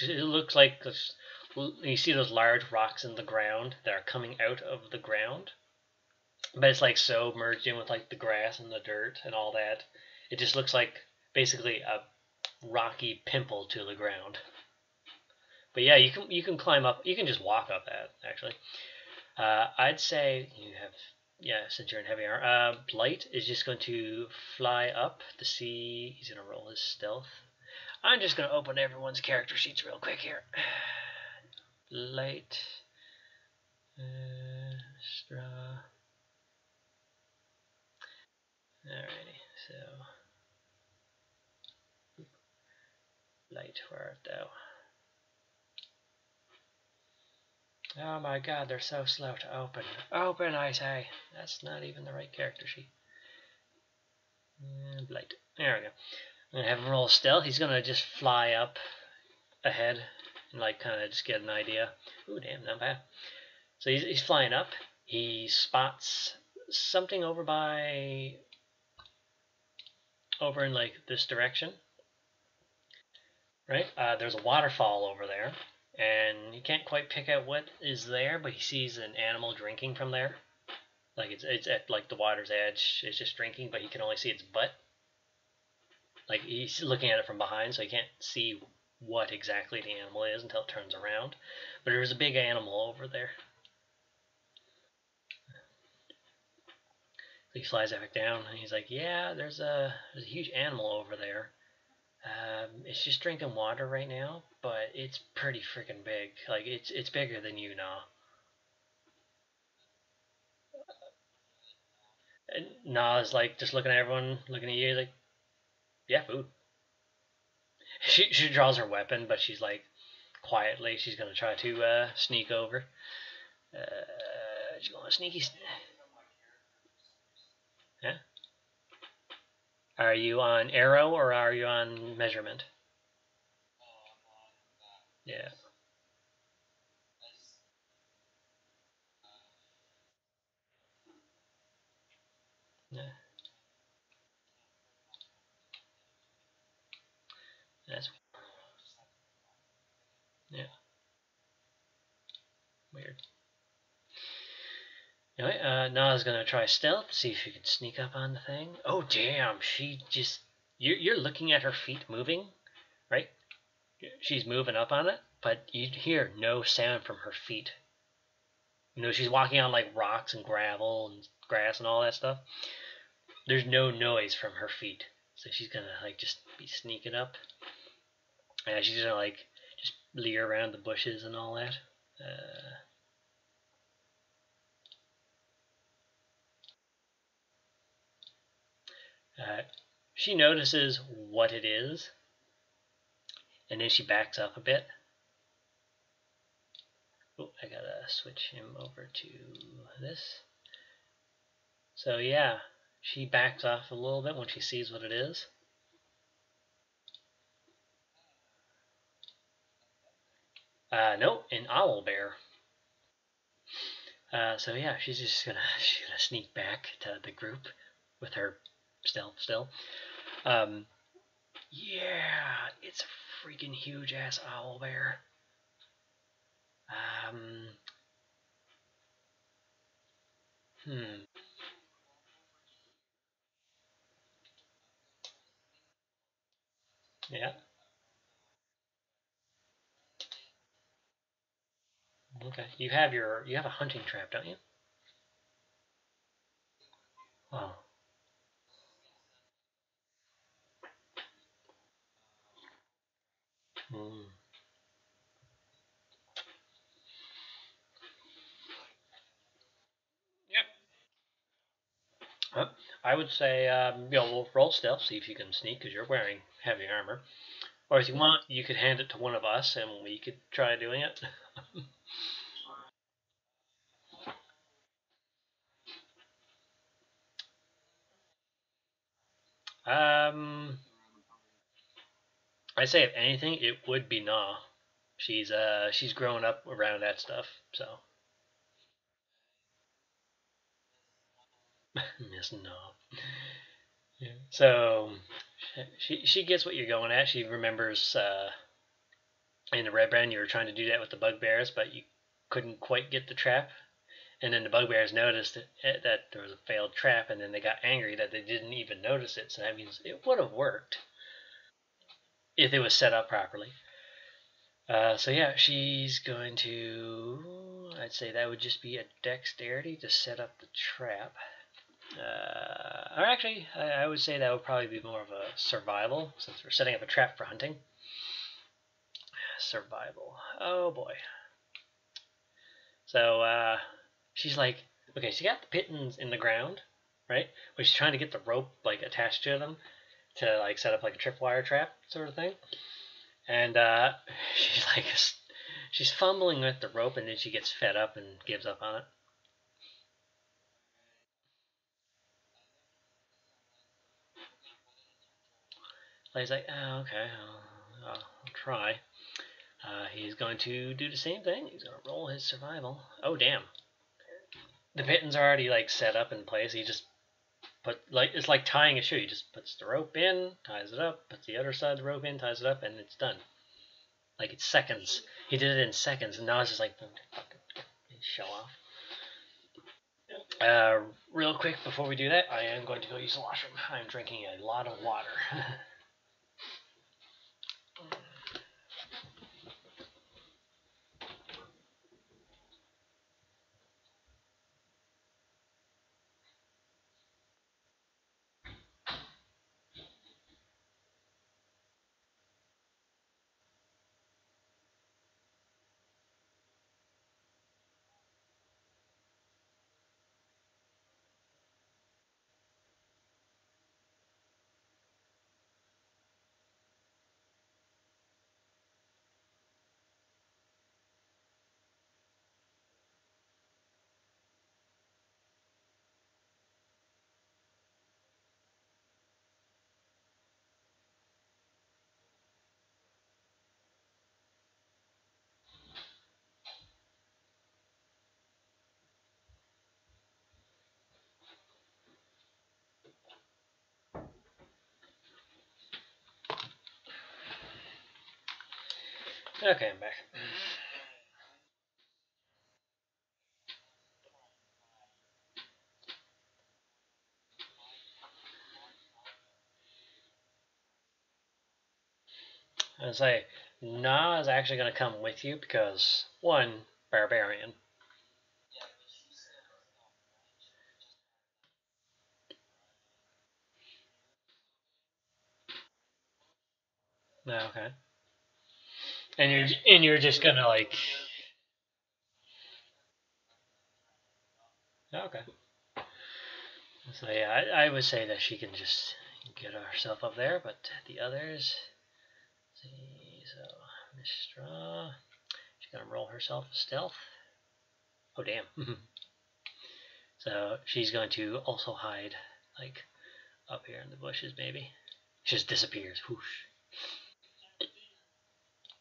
It looks like you see those large rocks in the ground that are coming out of the ground, but it's like so merged in with like the grass and the dirt and all that. It just looks like basically a rocky pimple to the ground. But yeah, you can you can climb up. You can just walk up that actually. Uh, I'd say you have yeah, since you're in heavy armor. Uh, Blight is just going to fly up to see. He's going to roll his stealth. I'm just going to open everyone's character sheets real quick here. Light. Uh. Alrighty, so. Light, where art thou? Oh my god, they're so slow to open. Open, I say. That's not even the right character sheet. And Blight. There we go. I'm going to have him roll stealth. He's going to just fly up ahead and like kind of just get an idea. Ooh, damn, not bad. So he's, he's flying up. He spots something over by... over in like this direction. Right? Uh, there's a waterfall over there and he can't quite pick out what is there, but he sees an animal drinking from there. Like it's it's at like the water's edge. It's just drinking, but he can only see its butt. Like he's looking at it from behind, so he can't see what exactly the animal is until it turns around. But there's a big animal over there. he flies back down, and he's like, "Yeah, there's a there's a huge animal over there." Um, it's just drinking water right now, but it's pretty freaking big. Like it's it's bigger than you now. And Na's like just looking at everyone, looking at you, like, yeah, food. She she draws her weapon, but she's like quietly. She's gonna try to uh, sneak over. Uh, she's going sneaky. Yeah. Are you on arrow or are you on measurement? Yeah. Yeah. That's yeah. Weird. Anyway, uh, Na's gonna try stealth, see if she can sneak up on the thing. Oh damn, she just you're you're looking at her feet moving, right? She's moving up on it, but you hear no sound from her feet. You know, she's walking on like rocks and gravel and grass and all that stuff. There's no noise from her feet, so she's gonna like just be sneaking up. And she's gonna like just leer around the bushes and all that. Uh, uh, she notices what it is, and then she backs up a bit. Oh, I gotta switch him over to this. So yeah, she backs off a little bit when she sees what it is. Uh, no, an owl bear. Uh, so yeah, she's just gonna she's gonna sneak back to the group with her stealth still. Um, yeah, it's a freaking huge ass owl bear. Um, hmm. Yeah. Okay. You have your you have a hunting trap, don't you? Oh. Yep. I would say um, you know we'll roll stealth, see if you can sneak because you're wearing heavy armor. Or if you want, you could hand it to one of us and we could try doing it. um, I say if anything, it would be Nah. She's uh she's grown up around that stuff, so Miss Na. Yeah. So she she gets what you're going at. She remembers uh, in the Redbrand you were trying to do that with the bugbears, but you couldn't quite get the trap. And then the bugbears noticed that, that there was a failed trap, and then they got angry that they didn't even notice it. So that means it would have worked if it was set up properly. Uh, so yeah, she's going to. I'd say that would just be a dexterity to set up the trap. Uh, or actually, I, I would say that would probably be more of a survival since we're setting up a trap for hunting. Survival. Oh boy. So uh, she's like, okay, she got the pitons in the ground, right? But she's trying to get the rope like attached to them to like set up like a tripwire trap sort of thing. And uh, she's like, she's fumbling with the rope, and then she gets fed up and gives up on it. He's like, oh, okay, I'll, I'll try. Uh, he's going to do the same thing. He's going to roll his survival. Oh, damn. The pitons are already like set up in place. He just put like it's like tying a shoe. He just puts the rope in, ties it up, puts the other side of the rope in, ties it up, and it's done. Like it's seconds. He did it in seconds, and now it's just like show off. Uh, real quick before we do that, I am going to go use the washroom. I'm drinking a lot of water. Okay, I'm back. I say, Nah is actually going to come with you because, one, barbarian. Oh, okay. And you're and you're just gonna like. Oh, okay. So yeah, I, I would say that she can just get herself up there, but the others. see, so Mistra, she's gonna roll herself stealth. Oh damn. so she's going to also hide, like up here in the bushes, maybe. She just disappears. Whoosh.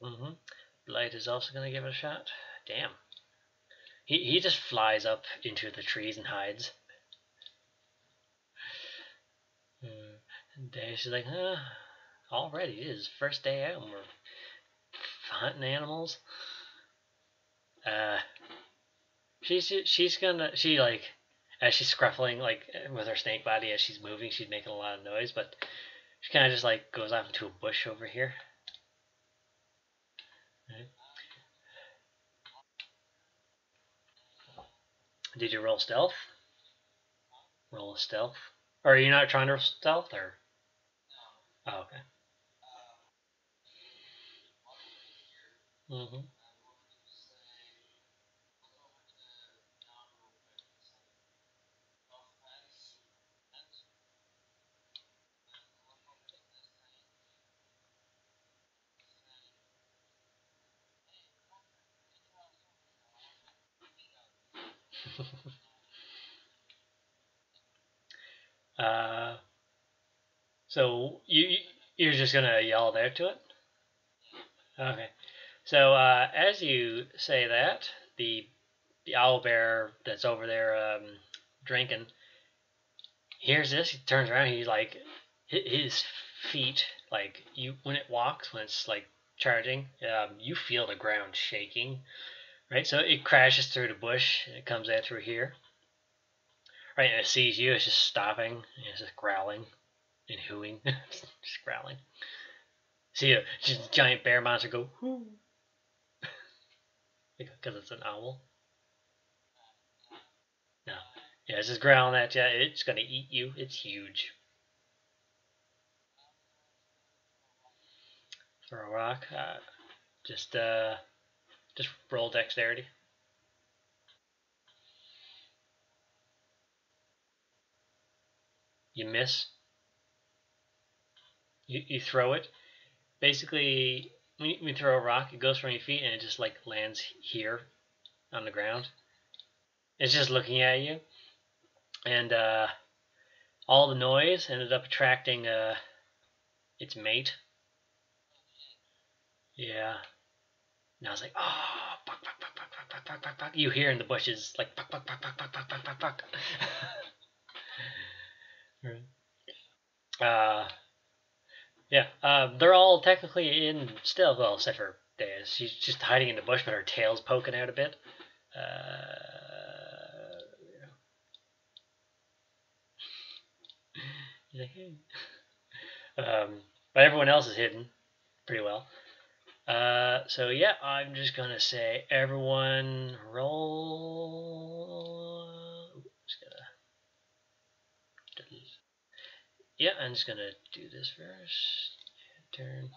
Mm-hmm. Blight is also going to give it a shot. Damn. He, he just flies up into the trees and hides. Mm. And Dash she's like, huh, already it is first day out and we're hunting animals. Uh, she's she's gonna she like as she's scruffling like with her snake body as she's moving, she's making a lot of noise, but she kind of just like goes off into a bush over here. Did you roll stealth? Roll a stealth. Or are you not trying to stealth or? Oh, okay. Mm-hmm. uh, so you you're just gonna yell there to it? Okay. So uh, as you say that, the the owl bear that's over there um, drinking hears this. He turns around. He's like his feet like you when it walks when it's like charging. Um, you feel the ground shaking, right? So it crashes through the bush. It comes out through here. Right, and it sees you. It's just stopping. It's just growling and hooing, just growling. See a just giant bear monster go whoo because it's an owl. No, yeah, it's just growling at you. It's gonna eat you. It's huge. Throw a rock. Uh, just uh, just roll dexterity. You miss. You you throw it. Basically, when you, when you throw a rock, it goes from your feet and it just like lands here on the ground. It's just looking at you, and uh, all the noise ended up attracting uh, its mate. Yeah. And I was like, oh, buck, buck, buck, buck, buck, buck, buck, buck, buck. You hear in the bushes like buck, buck, buck, buck, buck, buck, buck, buck, buck. uh, yeah, uh, they're all technically in still, well, except for Dez. She's just hiding in the bush, but her tail's poking out a bit. Uh, um, but everyone else is hidden pretty well. Uh, so yeah, I'm just gonna say everyone roll. Just gonna. Yeah, I'm just gonna do this first. Turn.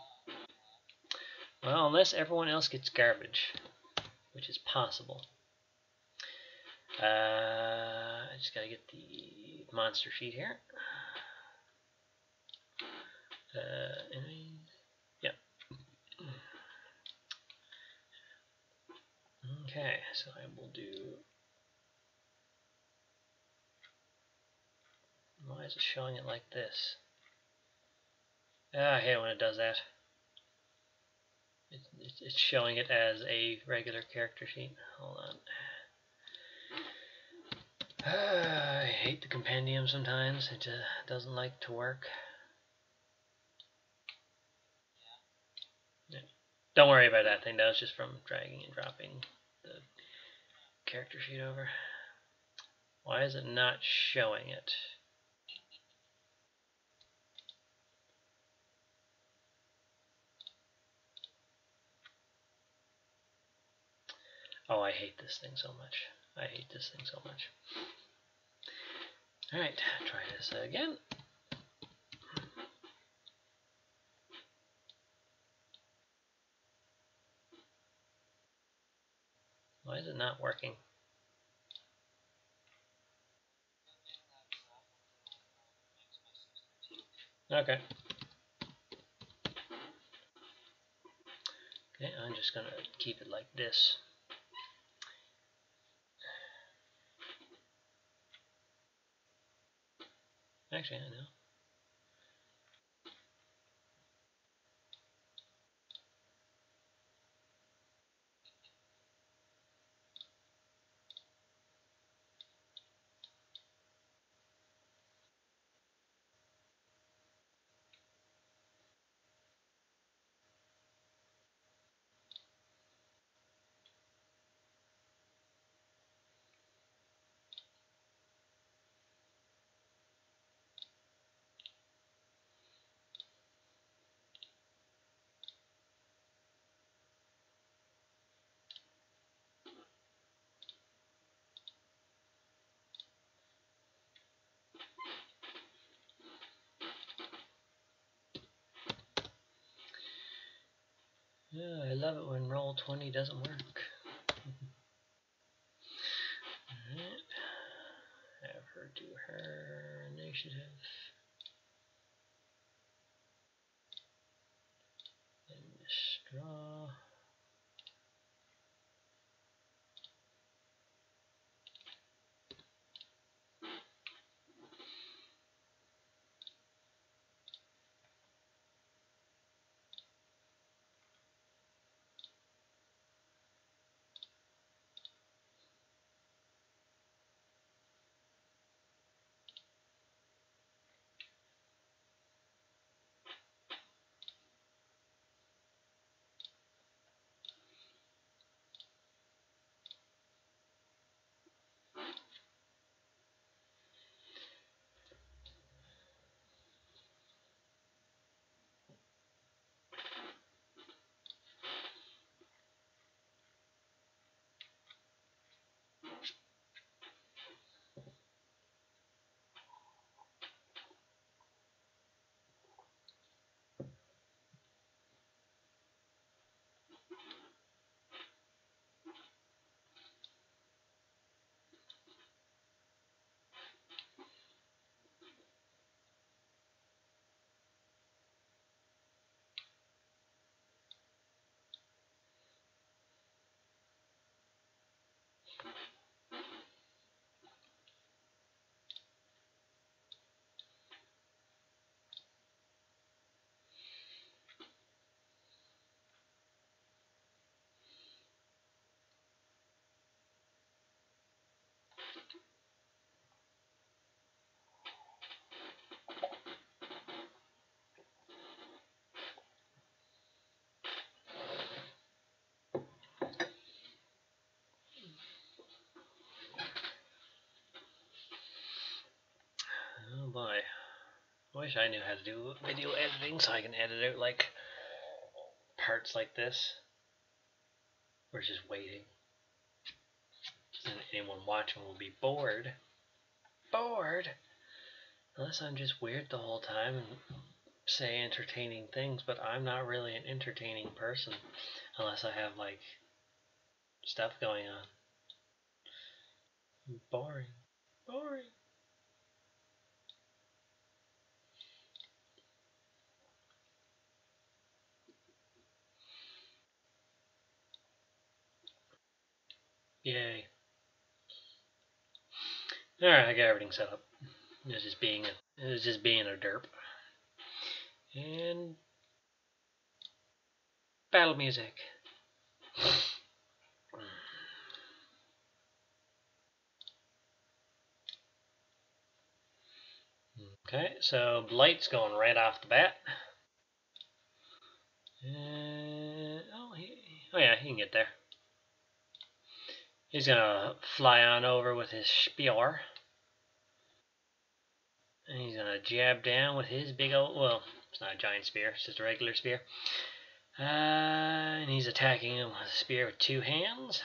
Well, unless everyone else gets garbage, which is possible. Uh, I just gotta get the monster sheet here. Uh, yeah. Okay, so I will do. Why is it showing it like this? Ah, I hate when it does that. It, it, it's showing it as a regular character sheet. Hold on. Ah, I hate the compendium sometimes. It just doesn't like to work. Don't worry about that thing. That was just from dragging and dropping character sheet over. Why is it not showing it? Oh, I hate this thing so much. I hate this thing so much. Alright, try this again. Why is it not working? Okay. Okay, I'm just gonna keep it like this. Actually, I know. Yeah, I love it when roll 20 doesn't work. Alright. Have her do her initiative. Boy. I wish I knew how to do video editing so I can edit out like parts like this. Or just waiting. And anyone watching will be bored. Bored! Unless I'm just weird the whole time and say entertaining things, but I'm not really an entertaining person unless I have like stuff going on. Boring. Yay. Alright, I got everything set up. It's just being a it's just being a derp. And battle music. Okay, so Blight's going right off the bat. Uh, oh, he, oh yeah, he can get there. He's gonna fly on over with his spear. And he's gonna jab down with his big old, well, it's not a giant spear, it's just a regular spear. Uh, and he's attacking him with a spear with two hands.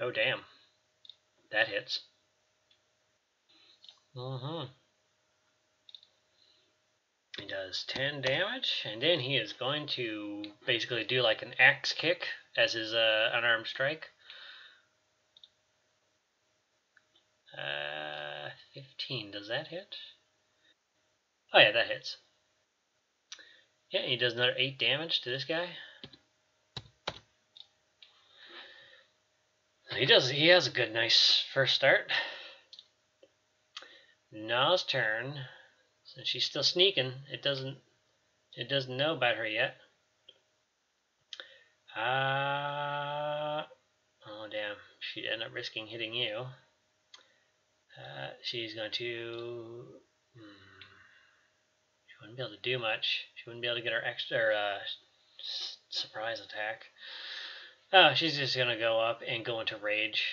Oh, damn. That hits. Mm-hmm. He does 10 damage, and then he is going to basically do like an axe kick as his uh, unarmed strike. Uh, 15, does that hit? Oh yeah, that hits. Yeah, he does another 8 damage to this guy. He does. He has a good, nice first start. Now's turn. Since she's still sneaking, it doesn't. It doesn't know about her yet. Ah. Uh, oh damn! She'd end up risking hitting you. Uh, she's going to. Hmm, she wouldn't be able to do much. She wouldn't be able to get her extra uh, surprise attack. Oh, she's just gonna go up and go into rage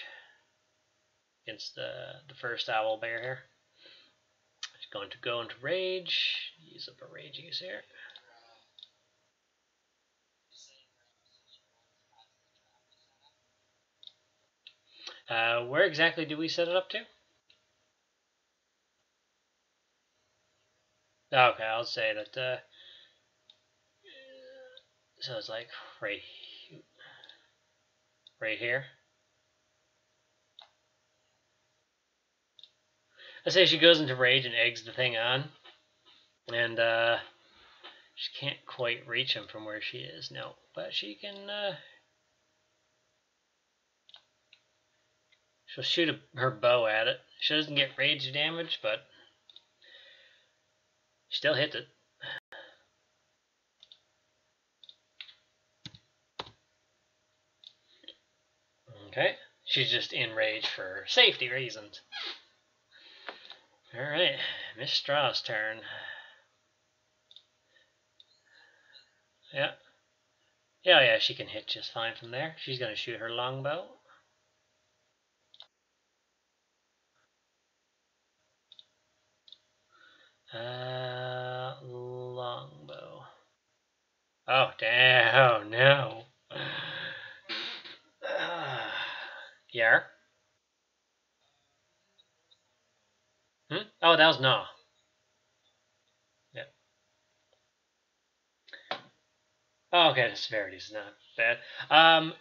against the the first owl bear here. She's going to go into rage. Use up a rage use here. Uh, where exactly do we set it up to? Okay, I'll say that. Uh, so it's like right right here. I say she goes into rage and eggs the thing on, and uh, she can't quite reach him from where she is. No, but she can. Uh, she'll shoot a, her bow at it. She doesn't get rage damage, but still hits it. Okay, she's just in rage for safety reasons. Alright, Mistra's turn. Yeah. Yeah, yeah, she can hit just fine from there. She's going to shoot her longbow. Uh, longbow. Oh, damn, oh, no. Yeah. Hmm? Oh, that was no. Yeah. Oh, okay, the severity is not bad. Um,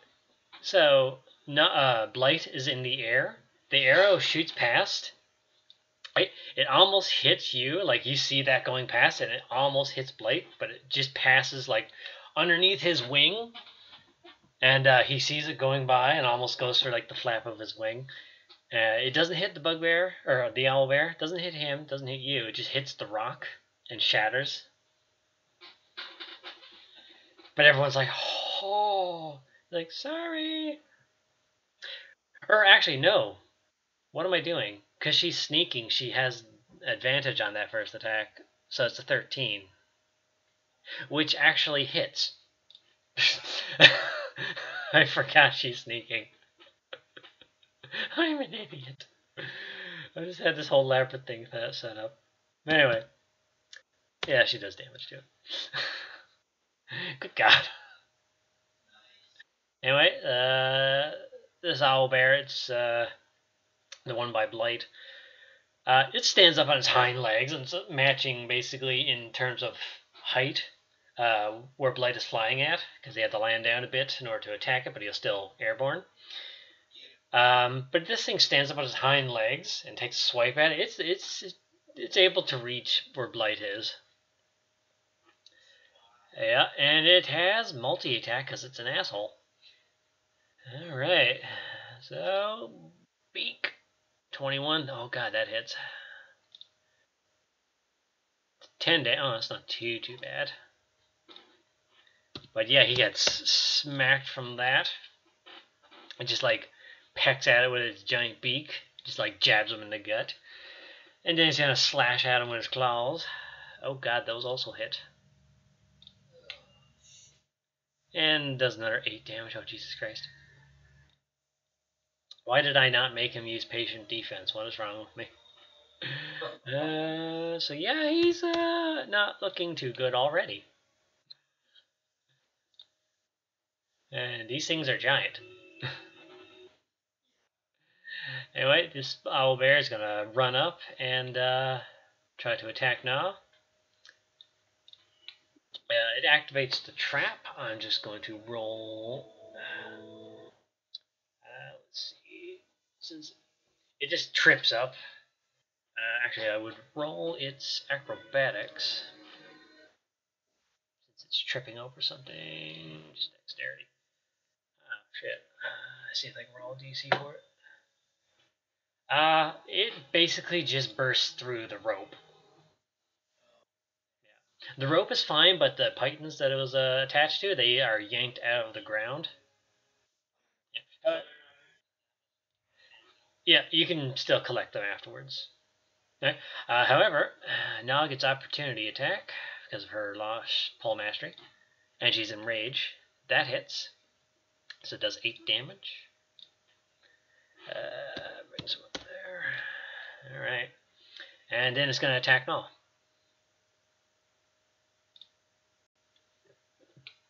so, no, uh, Blight is in the air. The arrow shoots past. It, it almost hits you, like you see that going past, and it almost hits Blake, but it just passes like underneath his wing and uh, he sees it going by and almost goes for like the flap of his wing. Uh, it doesn't hit the bugbear or the owl bear. Doesn't hit him. Doesn't hit you. It just hits the rock and shatters. But everyone's like, oh, like sorry. Or actually, no. What am I doing? Because she's sneaking, she has advantage on that first attack. So it's a 13. Which actually hits. I forgot she's sneaking. I'm an idiot. I just had this whole elaborate thing set up. Anyway. Yeah, she does damage too. Good God. Anyway, uh, this owl bear, it's uh, the one by Blight. Uh, it stands up on its hind legs and it's matching basically in terms of height uh, where Blight is flying at, because he had to land down a bit in order to attack it, but he's still airborne. Um, but this thing stands up on its hind legs and takes a swipe at it. It's it's it's able to reach where Blight is. Yeah, and it has multi attack because it's an asshole. All right, so beak twenty one. Oh god, that hits. Ten day. Oh, that's not too too bad. But yeah, he gets smacked from that. And just like pecks at it with his giant beak. Just like jabs him in the gut. And then he's gonna slash at him with his claws. Oh god, those also hit. And does another 8 damage. Oh, Jesus Christ. Why did I not make him use patient defense? What is wrong with me? Uh, so yeah, he's uh, not looking too good already. And these things are giant. anyway, this owl bear is going to run up and uh, try to attack now. It activates the trap, I'm just going to roll. Uh, let's see. Since it just trips up. Uh, actually, I would roll its acrobatics. Since it's tripping over something. Just dexterity. Oh, shit. Uh, see if I can roll a DC for it. Uh, it basically just bursts through the rope. Yeah. The rope is fine, but the pitons that it was uh, attached to, they are yanked out of the ground. Uh, yeah, you can still collect them afterwards. Uh, however, Nala gets opportunity attack because of her lost pole mastery, and she's in rage. That hits, so it does eight damage. Uh, bring some up there. All right, and then it's going to attack Nala.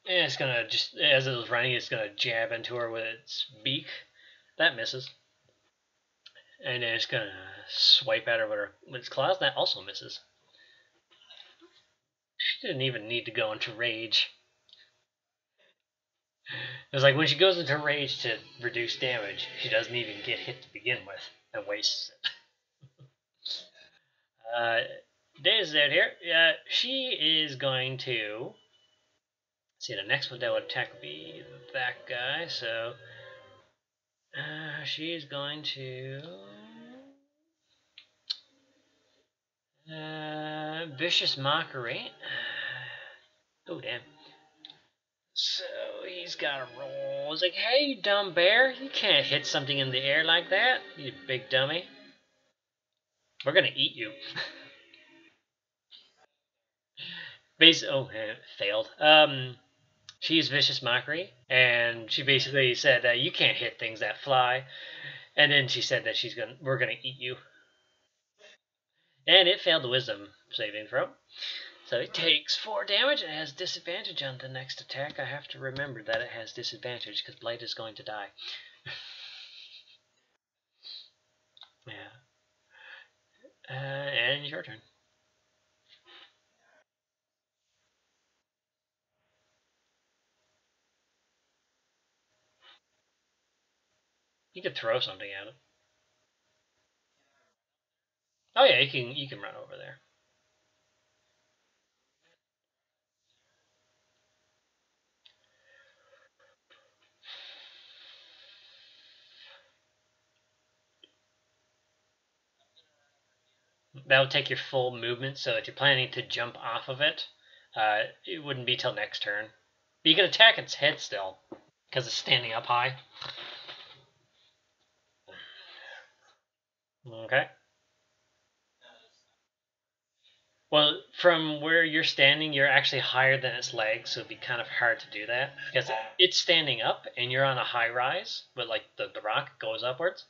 And it's gonna just as it was running, it's gonna jab into her with its beak. That misses. And then it's gonna swipe at her with, her, with its claws. That also misses. She didn't even need to go into rage. It was like when she goes into rage to reduce damage, she doesn't even get hit to begin with and wastes it. uh, Days out here. Yeah, she is going to see, the next one that would attack would be that guy, so uh, she's going to uh, vicious mockery. Oh damn! So he's got a roll. He's like, "Hey, you dumb bear! You can't hit something in the air like that, you big dummy. We're gonna eat you." Base. Oh, failed. Um she's vicious mockery, and she basically said that you can't hit things that fly, and then she said that she's gonna we're gonna eat you, and it failed the wisdom saving throw. So it takes four damage and has disadvantage on the next attack. I have to remember that it has disadvantage because Blight is going to die. yeah. Uh, and your turn. You could throw something at it. Oh yeah, you can you can run over there. That would take your full movement, so if you're planning to jump off of it, uh, it wouldn't be till next turn. But you can attack its head still, because it's standing up high. Okay. Well, from where you're standing, you're actually higher than its legs, so it'd be kind of hard to do that because it's standing up and you're on a high rise, but like the, the rock goes upwards.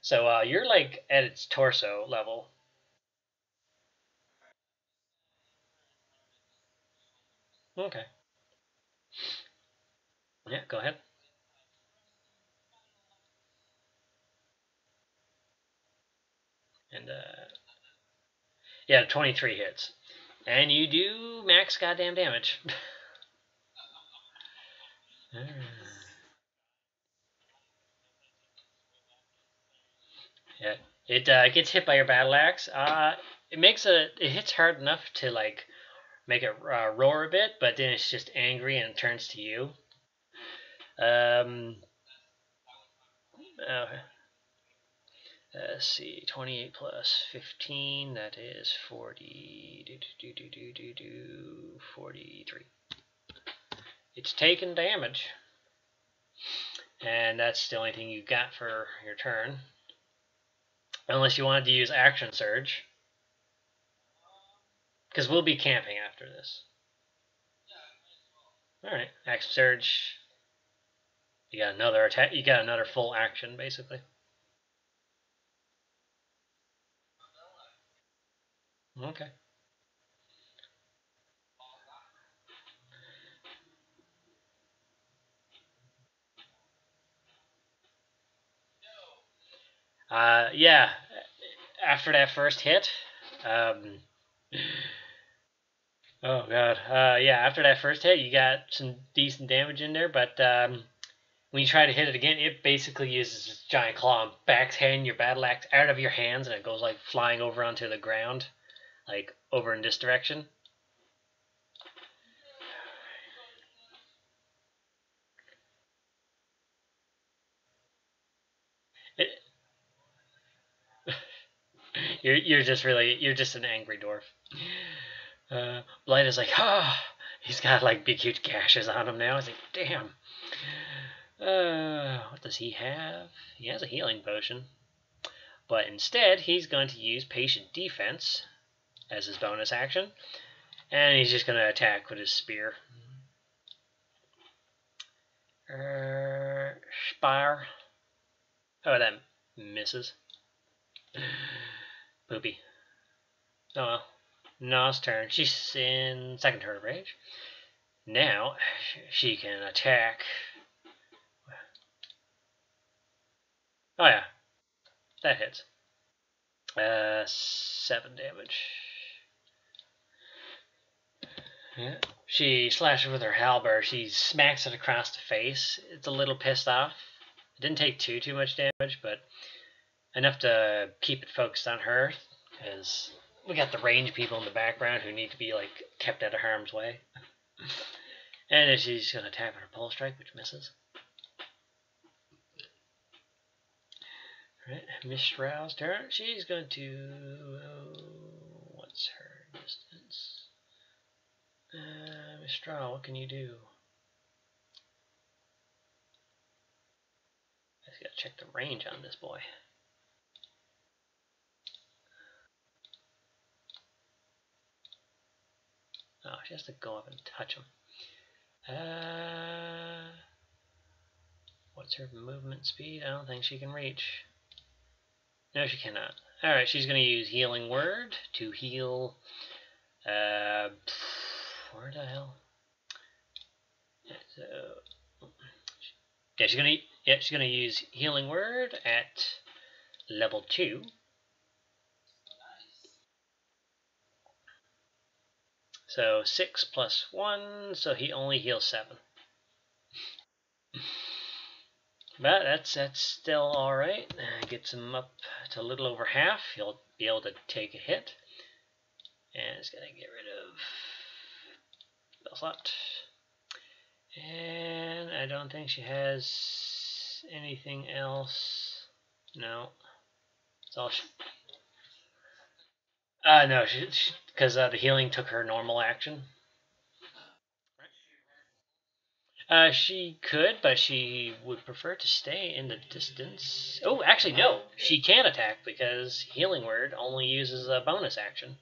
So uh, you're like at its torso level. Okay. Yeah, go ahead. And uh, yeah, 23 hits. And you do max goddamn damage. yeah, it uh, gets hit by your battle axe. Uh, it makes a it hits hard enough to like make it uh, roar a bit, but then it's just angry and turns to you. Um. Okay. Let's see, 28 plus 15, that is 40, do, do, do, do, do, do, 43. It's taken damage. And that's the only thing you got for your turn. Unless you wanted to use Action Surge. Because we'll be camping after this. Alright, Action Surge. You got another attack. You got another full action, basically. Okay. Uh, yeah, after that first hit, um, Oh god. Uh, yeah. After that first hit, you got some decent damage in there, but um, when you try to hit it again, it basically uses its giant claw and backhand your battle axe out of your hands, and it goes like flying over onto the ground, like over in this direction. It, you're you're just really you're just an angry dwarf. Uh, Blight is like, ah, oh, he's got like big huge gashes on him now. He's like, damn. Uh, what does he have? He has a healing potion. But instead, he's going to use patient defense as his bonus action. And he's just going to attack with his spear. Er, Spire. Oh, that misses. Poopy. Oh well. Na's turn. She's in second turn of rage. Now, she can attack. Oh yeah. That hits. Uh, seven damage. She slashes with her halberd. She smacks it across the face. It's a little pissed off. It didn't take too too much damage, but enough to keep it focused on her. Because we got the range people in the background who need to be like kept out of harm's way. and then she's gonna tap her pole strike, which misses. Right, Mistra's turn. She's going to. Uh, what's her distance? Uh, Mistra, what can you do? I just gotta check the range on this boy. Oh, she has to go up and touch him. Uh, what's her movement speed? I don't think she can reach. No, she cannot. Alright, she's going to use Healing Word to heal... Uh, where the hell? So, yeah, she's gonna yeah she's gonna use Healing Word at level two. So six plus one, so he only heals seven. But that's that's still all right. Uh, gets him up to a little over half. He'll be able to take a hit. And he's gonna get rid of slot. And I don't think she has anything else. No, it's all. She, uh, no, she because uh, the healing took her normal action. Uh, she could, but she would prefer to stay in the distance. Oh, actually, no. She can attack because Healing Word only uses a bonus action.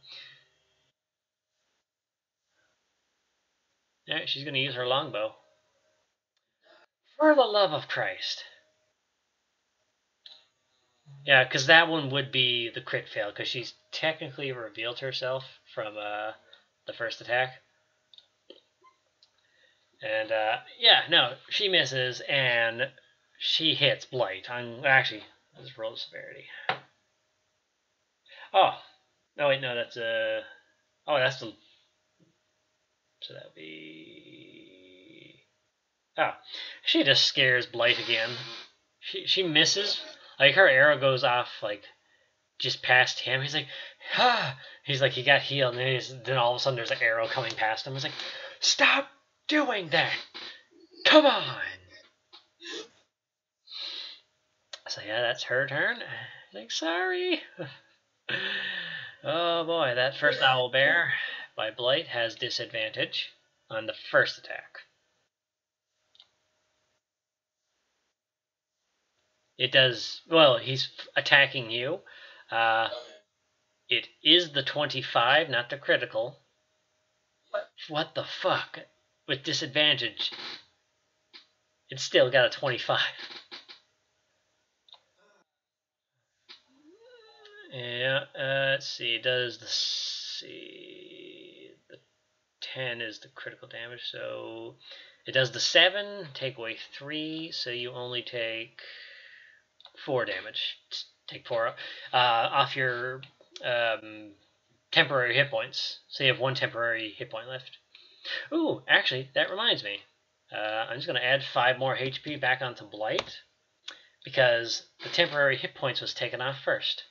Alright, she's going to use her longbow. For the love of Christ. Yeah, because that one would be the crit fail, because she's technically revealed herself from uh, the first attack. And uh, yeah, no, she misses and she hits Blight. I'm, actually, let's roll severity. Oh, no wait, no, that's a. Uh, oh, that's the. So that would be. Oh, she just scares Blight again. She she misses. Like her arrow goes off like just past him. He's like, ah. He's like he got healed, and then, he's, then all of a sudden there's an arrow coming past him. He's like, stop doing that. Come on. So yeah, that's her turn. Like sorry. oh boy, that first owl bear by Blight has disadvantage on the first attack. It does well. He's attacking you. Uh, it is the twenty-five, not the critical. What? What the fuck? with disadvantage, it's still got a 25. Yeah, uh, let's see, does the, see, the 10 is the critical damage, so it does the 7, take away 3, so you only take 4 damage. Take 4 uh, off your um, temporary hit points. So you have one temporary hit point left. Ooh, actually, that reminds me. Uh, I'm just going to add 5 more HP back onto Blight because the temporary hit points was taken off first.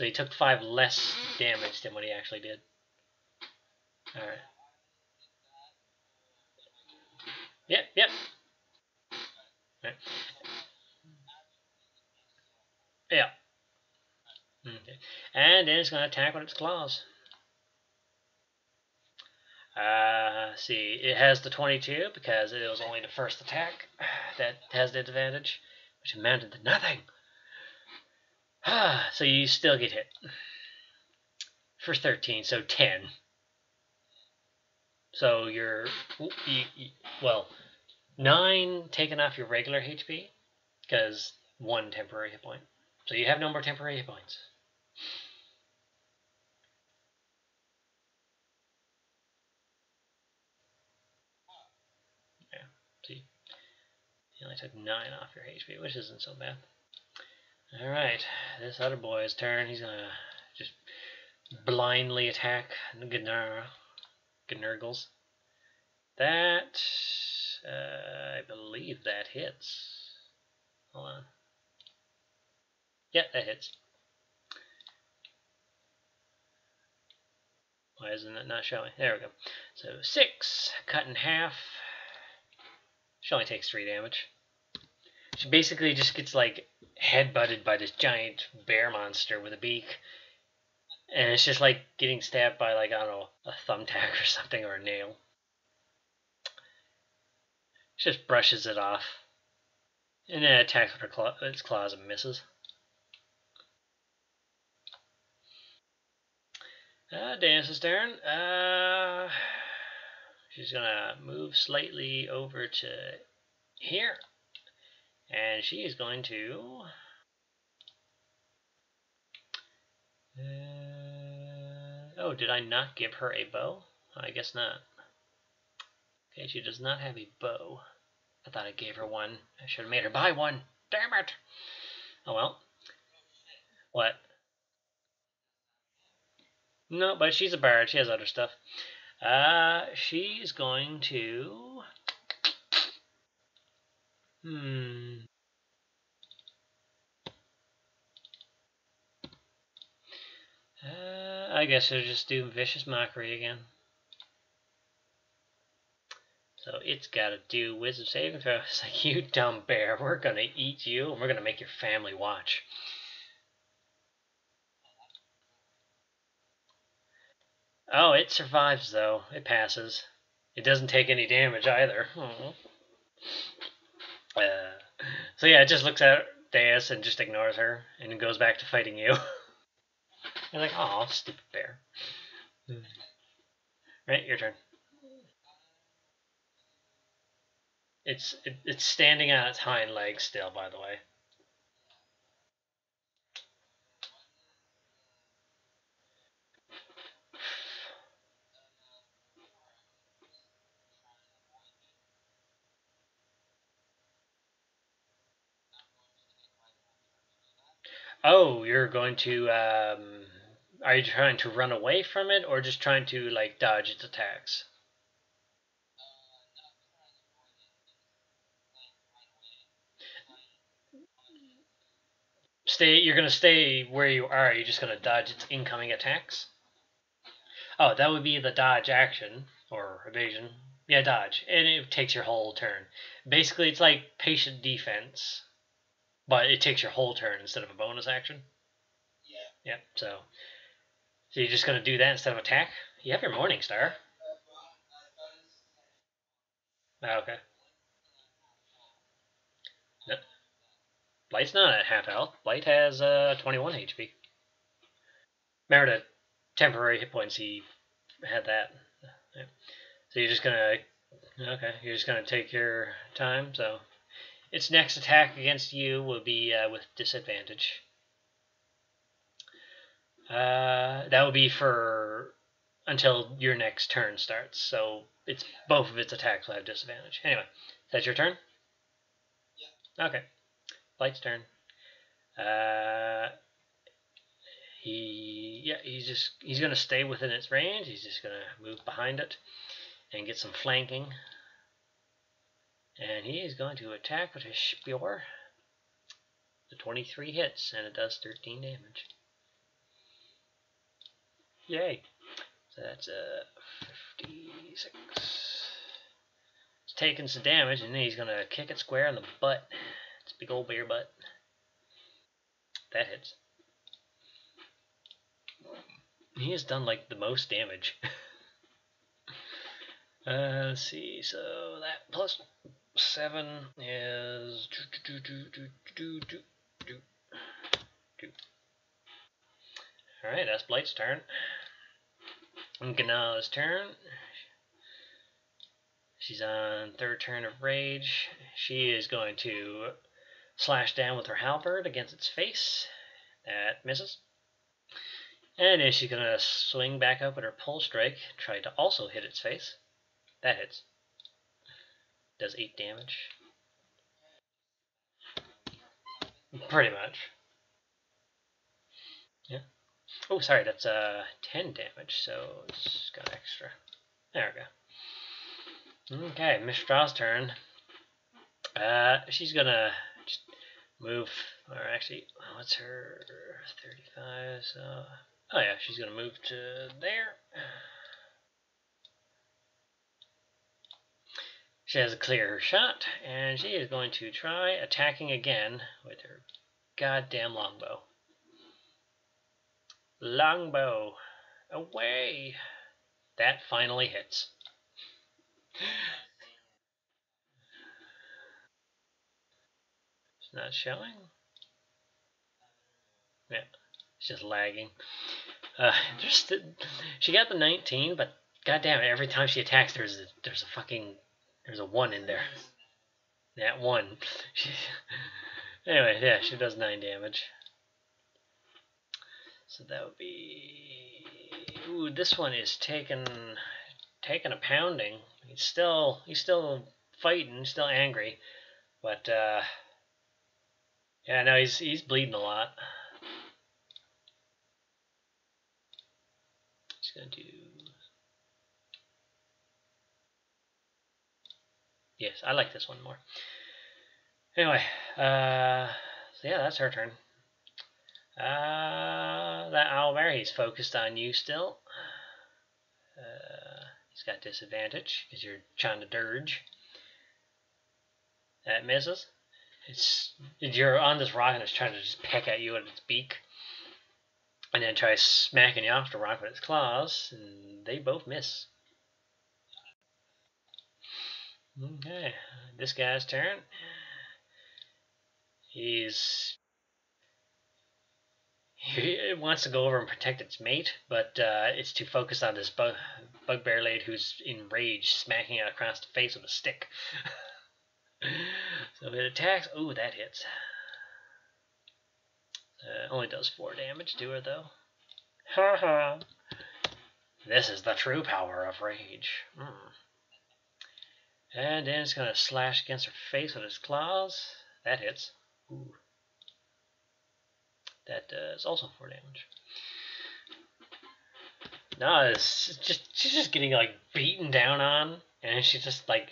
So he took 5 less damage than what he actually did. Alright. Yep, yep. Right. Yeah. Okay. And then it's going to attack with its claws. Uh, see, it has the 22 because it was only the first attack that has the advantage, which amounted to nothing. so you still get hit. For 13, so 10. So you're, you, you, well, 9 taken off your regular HP, because 1 temporary hit point. So you have no more temporary hit points. Yeah, see? You only took 9 off your HP, which isn't so bad. Alright, this other boy's turn. He's gonna just blindly attack Gnur Gnurgles. That, uh, I believe that hits. Hold on. Yeah, that hits. Why isn't it not showing? There we go. So 6, cut in half. She only takes three damage. She basically just gets like headbutted by this giant bear monster with a beak. And it's just like getting stabbed by like, I don't know, a thumbtack or something or a nail. She just brushes it off. And then attacks with her claw, its claws and misses. Uh, Dance's turn. Uh, She's gonna move slightly over to here. And she is going to uh, oh, did I not give her a bow? I guess not. Okay, she does not have a bow. I thought I gave her one. I should have made her buy one. Damn it! Oh well. What? No, but she's a bard. She has other stuff. Uh, she's going to. Hmm. Uh, I guess I'll just do vicious mockery again. So it's got to do wisdom saving throw. It's like you dumb bear, we're gonna eat you, and we're gonna make your family watch. Oh, it survives though. It passes. It doesn't take any damage either. Uh, so yeah, it just looks at Deus and just ignores her and goes back to fighting you. You're like, oh, stupid bear. Right, your turn. It's it, it's standing on its hind legs still, by the way. Oh, you're going to. Um, are you trying to run away from it, or just trying to like dodge its attacks? Stay. You're gonna stay where you are. You're just gonna dodge its incoming attacks. Oh, that would be the dodge action or evasion. Yeah, dodge, and it takes your whole turn. Basically, it's like patient defense but it takes your whole turn instead of a bonus action. Yeah. Yep. So, so you're just gonna do that instead of attack. You have your Morning Star. Ah, okay. No. Blight's not at half health. Blight has uh, 21 HP. The temporary hit points he had that. Yeah. So you're just gonna okay. You're just gonna take your time. So its next attack against you will be uh, with disadvantage. Uh, that will be for until your next turn starts. So it's both of its attacks will have disadvantage. Anyway, that's your turn. Yeah. Okay. Light's turn. Uh, he yeah he's just he's gonna stay within its range. He's just gonna move behind it and get some flanking. And he is going to attack with his Spear. The 23 hits and it does 13 damage. Yay! So that's a uh, 56. It's taking some damage and then he's gonna kick it square in the butt. It's a big old bear butt. That hits. He has done like the most damage. uh, let's see, so that plus seven is Alright, that's Blight's turn. Gana's turn. She's on third turn of rage. She is going to slash down with her halberd against its face. That misses. And then she's going to swing back up with her pull strike, try to also hit its face. That hits. Does 8 damage. Pretty much. Yeah. Oh, sorry, that's uh 10 damage, so it's got extra. There we go. Okay, Mistra's turn. Uh, she's gonna just move, or actually, what's her 35? So Oh yeah, she's to move to there. She has a clear shot, and she is going to try attacking again with her goddamn longbow. Longbow, away! That finally hits. It's not showing? Yeah, it's just lagging. Uh, just she got the 19, but goddamn it, every time she attacks, there's a, there's a fucking there's a one in there. That one. Anyway, yeah, she does nine damage. So that would be. Ooh, this one is taking taking a pounding. He's still he's still fighting, still angry, but uh, yeah, no, he's he's bleeding a lot. He's going to yes I like this one more. Anyway uh, so yeah that's her turn. Uh, that he's focused on you still. Uh, he's got disadvantage because you're trying to dirge. That misses. It's you're on this rock and it's trying to just peck at you with its beak. And then tries smacking you off the rock with its claws, and they both miss. Okay, this guy's turn. He's he wants to go over and protect its mate, but uh, it's too focused on this bug bugbear lady who's enraged, smacking it across the face with a stick. so it attacks. Ooh, that hits. Uh, only does 4 damage to her, though. Haha. this is the true power of rage. Mm. And then it's going to slash against her face with its claws. That hits. Ooh. That also 4 damage. No, it's just she's just getting like beaten down on, and she's just like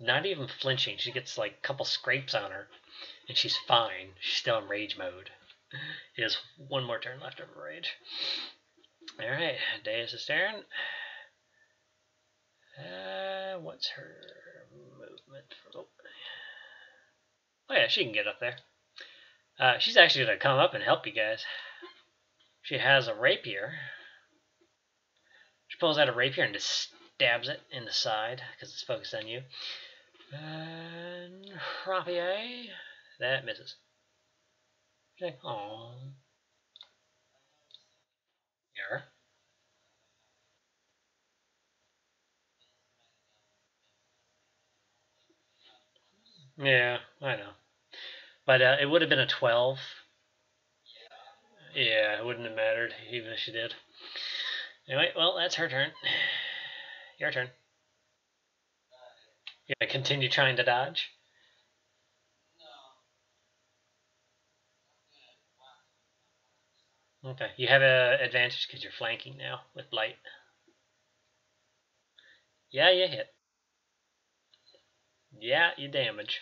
not even flinching. She gets like a couple scrapes on her, and she's fine. She's still in rage mode. He has one more turn left of rage. Alright, Deus' turn. Uh, what's her oh. oh yeah, she can get up there. Uh, she's actually going to come up and help you guys. She has a rapier. She pulls out a rapier and just stabs it in the side because it's focused on you. And rapier, that misses. Okay. Aww. Yeah. Yeah, I know. But uh, it would have been a 12. Yeah, it wouldn't have mattered, even if she did. Anyway, well, that's her turn. Your turn. You gonna continue trying to dodge? Okay, you have an advantage because you're flanking now with Blight. Yeah, you hit. Yeah, you damage.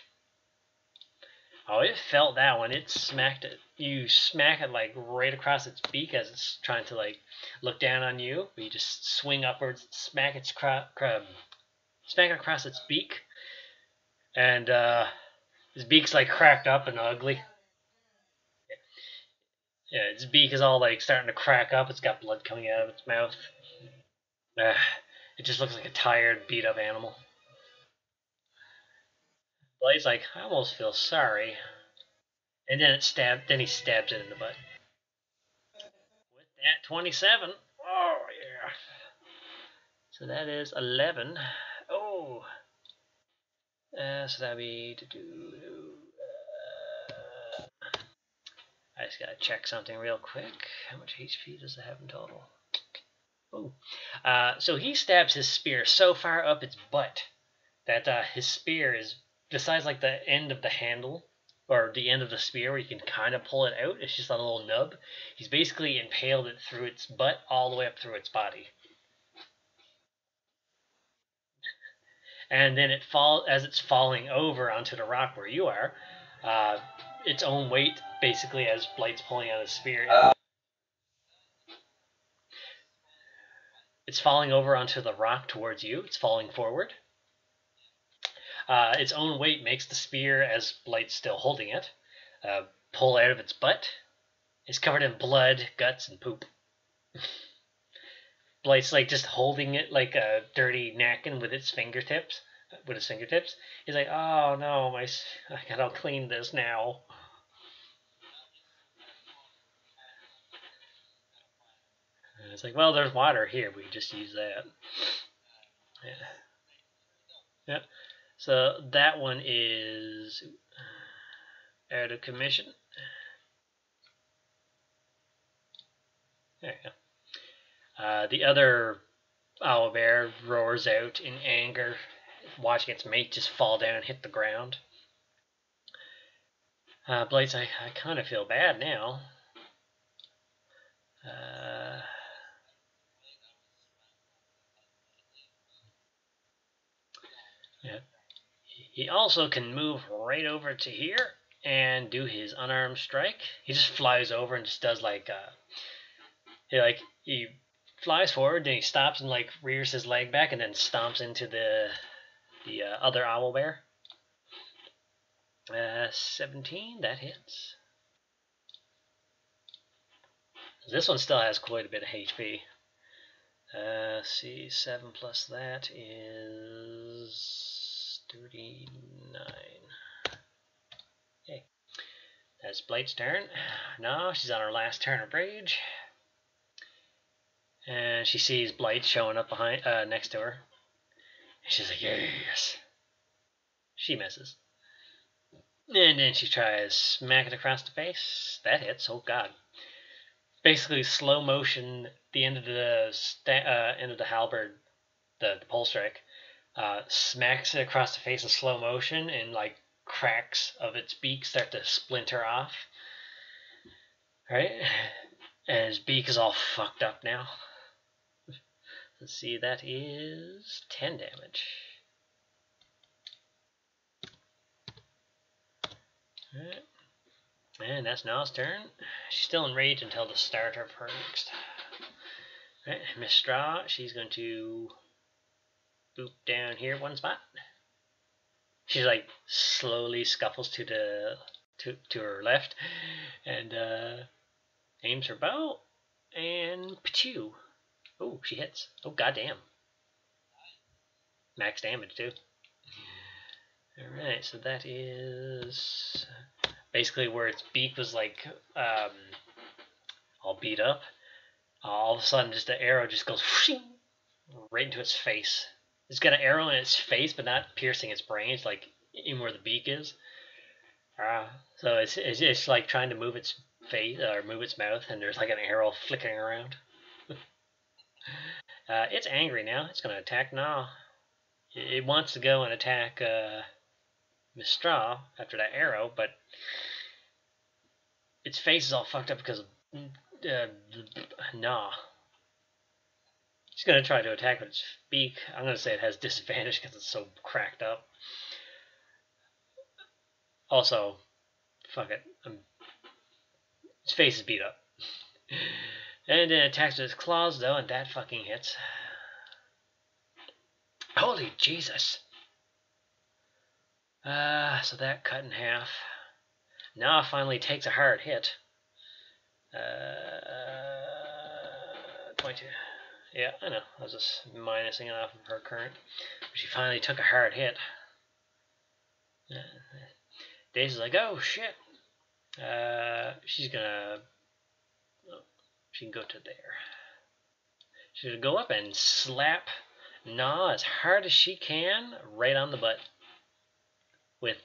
Oh, it felt that one. It smacked it. You smack it like right across its beak as it's trying to like look down on you. But you just swing upwards, smack its cra- cra- smack it across its beak, and uh, his beak's like cracked up and ugly. Yeah, its beak is all like starting to crack up. It's got blood coming out of its mouth. Uh, it just looks like a tired, beat up animal. Blade's like, I almost feel sorry. And then it stabbed. Then he stabs it in the butt. With that, 27. Oh yeah. So that is 11. Oh. Uh, so that'd be to do. Uh, I just gotta check something real quick. How much HP does it have in total? Oh. Uh, so he stabs his spear so far up its butt that uh, his spear is besides like the end of the handle or the end of the spear where you can kind of pull it out. It's just a little nub. He's basically impaled it through its butt all the way up through its body. And then it fall as it's falling over onto the rock where you are. Uh, its own weight, basically, as Blight's pulling out his spear. It's falling over onto the rock towards you. It's falling forward. Uh, its own weight makes the spear, as Blight's still holding it, uh, pull out of its butt. It's covered in blood, guts, and poop. Blight's like just holding it like a dirty napkin with its fingertips, with his fingertips. He's like, "Oh no, my, I gotta clean this now." And it's like, well, there's water here. We just use that. Yeah. Yeah. So that one is out of commission. There you go. Uh, the other owl bear roars out in anger, watching its mate just fall down and hit the ground. Uh, Blight's like, I kind of feel bad now. Uh, He also can move right over to here and do his unarmed strike. He just flies over and just does like uh he like he flies forward then he stops and like rears his leg back and then stomps into the the uh, other owl bear. Uh, 17, that hits. This one still has quite a bit of HP. Uh, see, 7 plus that is 39. Okay. That's Blight's turn. Now she's on her last turn of rage. And she sees Blight showing up behind, uh, next to her. And she's like, yes. She misses. And then she tries smack it across the face. That hits. Oh god. Basically, slow motion. The end of the uh, end of the halberd, the, the pole strike, uh, smacks it across the face in slow motion, and like cracks of its beak start to splinter off. Right, and his beak is all fucked up now. Let's see, that is ten damage. Alright. And that's Nal's turn. She's still enraged until the start of her next. Alright, Mistra, she's going to boop down here one spot. She's like slowly scuffles to the to to her left and uh aims her bow and pachew. Oh, she hits. Oh goddamn. Max damage too. Alright, so that is basically where its beak was like um, all beat up. all of a sudden, just the arrow just goes right into its face. It's got an arrow in its face, but not piercing its brain. It's like in where the beak is. Uh, so it's, it's it's like trying to move its face or move its mouth, and there's like an arrow flickering around. uh, it's angry now. It's to attack now. It wants to go and attack. Uh, Mistra after that arrow, but its face is all fucked up because of uh, nah. He's gonna try to attack with its beak. I'm gonna say it has disadvantage because it's so cracked up. Also, fuck it. I'm, his face is beat up. And then attacks with his claws though, and that fucking hits. Holy Jesus! Uh, so that cut in half. Now finally takes a hard hit. Uh, 22. Yeah, I know. I was just minusing it off of her current. But she finally took a hard hit. Daisy's like, oh shit. Uh, she's gonna. Oh, she can go to there. She's gonna go up and slap Gnaw as hard as she can right on the butt with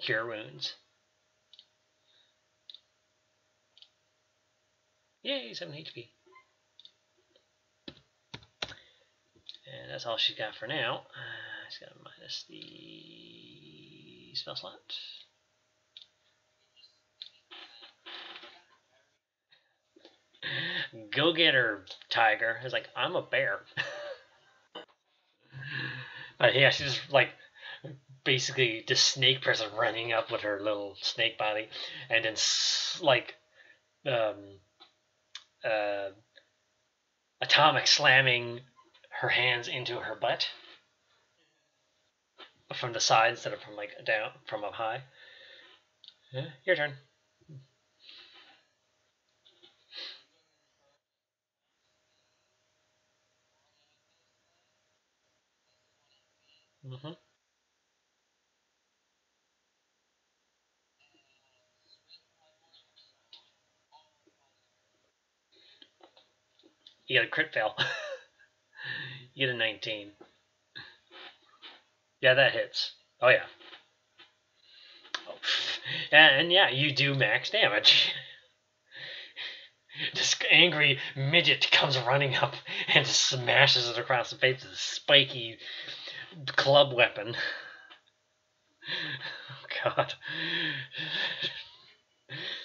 Cure Wounds. Yay, 7 HP. And that's all she's got for now. Uh, she's got to minus the spell slot. Go get her, Tiger. It's like, I'm a bear. but yeah, she's just like basically the snake person running up with her little snake body, and then like um, uh, atomic slamming her hands into her butt from the side instead of from like down from up high. Yeah, your turn. Mm-hmm. You got a crit fail. get a 19. Yeah, that hits. Oh, yeah. Oh, and yeah, you do max damage. this angry midget comes running up and smashes it across the face with a spiky club weapon. Oh, God.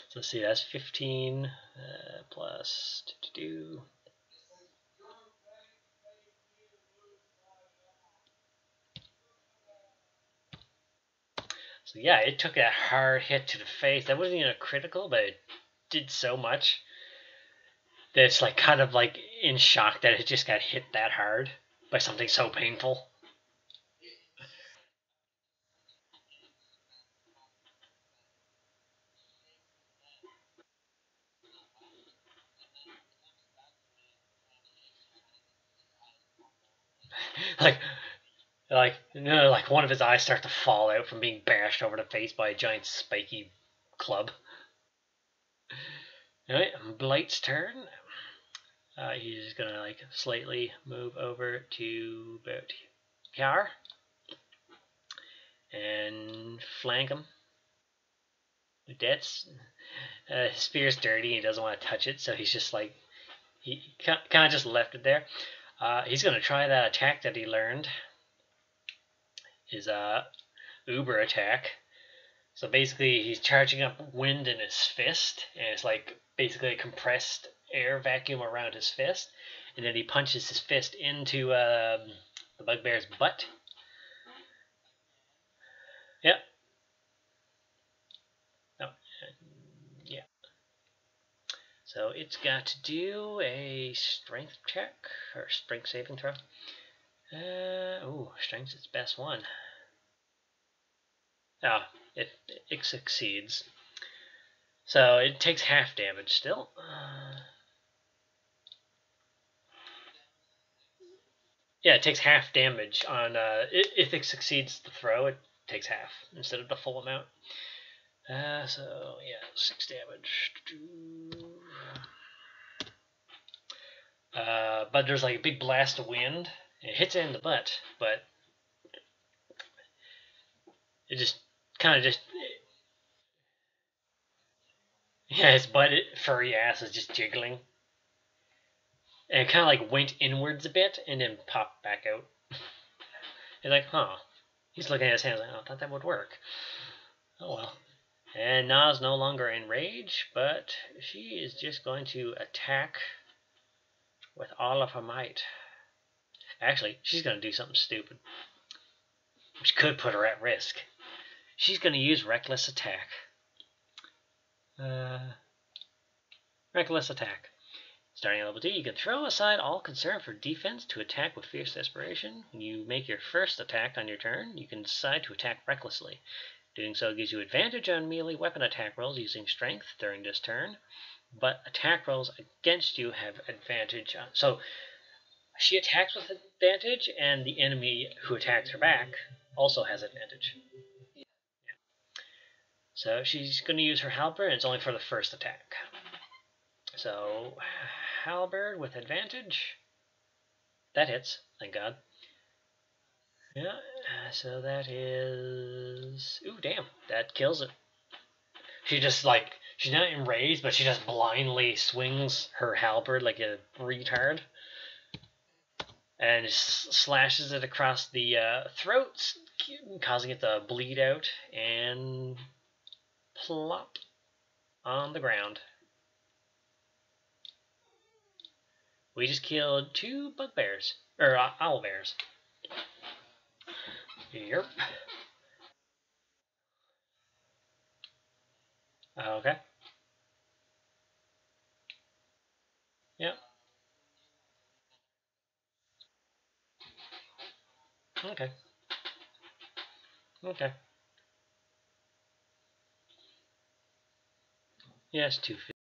So see, that's 15 uh, plus. Do, So yeah, it took a hard hit to the face. That wasn't even a critical, but it did so much that it's like kind of like in shock that it just got hit that hard by something so painful. like like you know, like one of his eyes start to fall out from being bashed over the face by a giant spiky club. Alright, Blight's turn. Uh, he's gonna like slightly move over to about Car and flank him. That's uh, his spear's dirty. He doesn't want to touch it, so he's just like he kind of just left it there. Uh, he's gonna try that attack that he learned his uh, Uber attack. So basically, he's charging up wind in his fist, and it's like basically a compressed air vacuum around his fist, and then he punches his fist into uh, the bugbear's butt. Yep. Oh, yeah. So it's got to do a strength check or strength saving throw. Uh, oh, strength's its best one. Ah, it, it succeeds. So it takes half damage still. Uh, yeah, it takes half damage on. Uh, if it succeeds the throw, it takes half instead of the full amount. Uh, so yeah, six damage. Uh, but there's like a big blast of wind it hits it in the butt, but it just kind of just yeah, his butt furry ass is just jiggling, and it kind of like went inwards a bit and then popped back out. He's like, huh? He's looking at his hands like, oh, I thought that would work. Oh well. And Na's no longer in rage, but she is just going to attack with all of her might. Actually, she's going to do something stupid, which could put her at risk. She's going to use Reckless Attack. Uh, reckless Attack. Starting at level 2, you can throw aside all concern for defense to attack with Fierce Desperation. When you make your first attack on your turn, you can decide to attack recklessly. Doing so gives you advantage on melee weapon attack rolls using Strength during this turn, but attack rolls against you have advantage. On, so she attacks with advantage, and the enemy who attacks her back also has advantage. Yeah. So she's going to use her halberd, and it's only for the first attack. So halberd with advantage. That hits, thank God. Yeah, so that is... Ooh, damn, that kills it. She just, like, she's not enraged, but she just blindly swings her halberd like a retard. And slashes it across the uh, throat, causing it to bleed out and plop on the ground. We just killed two bugbears, or uh, owl bears. Yep. Okay. Yep. Okay. Okay. Yes, 250.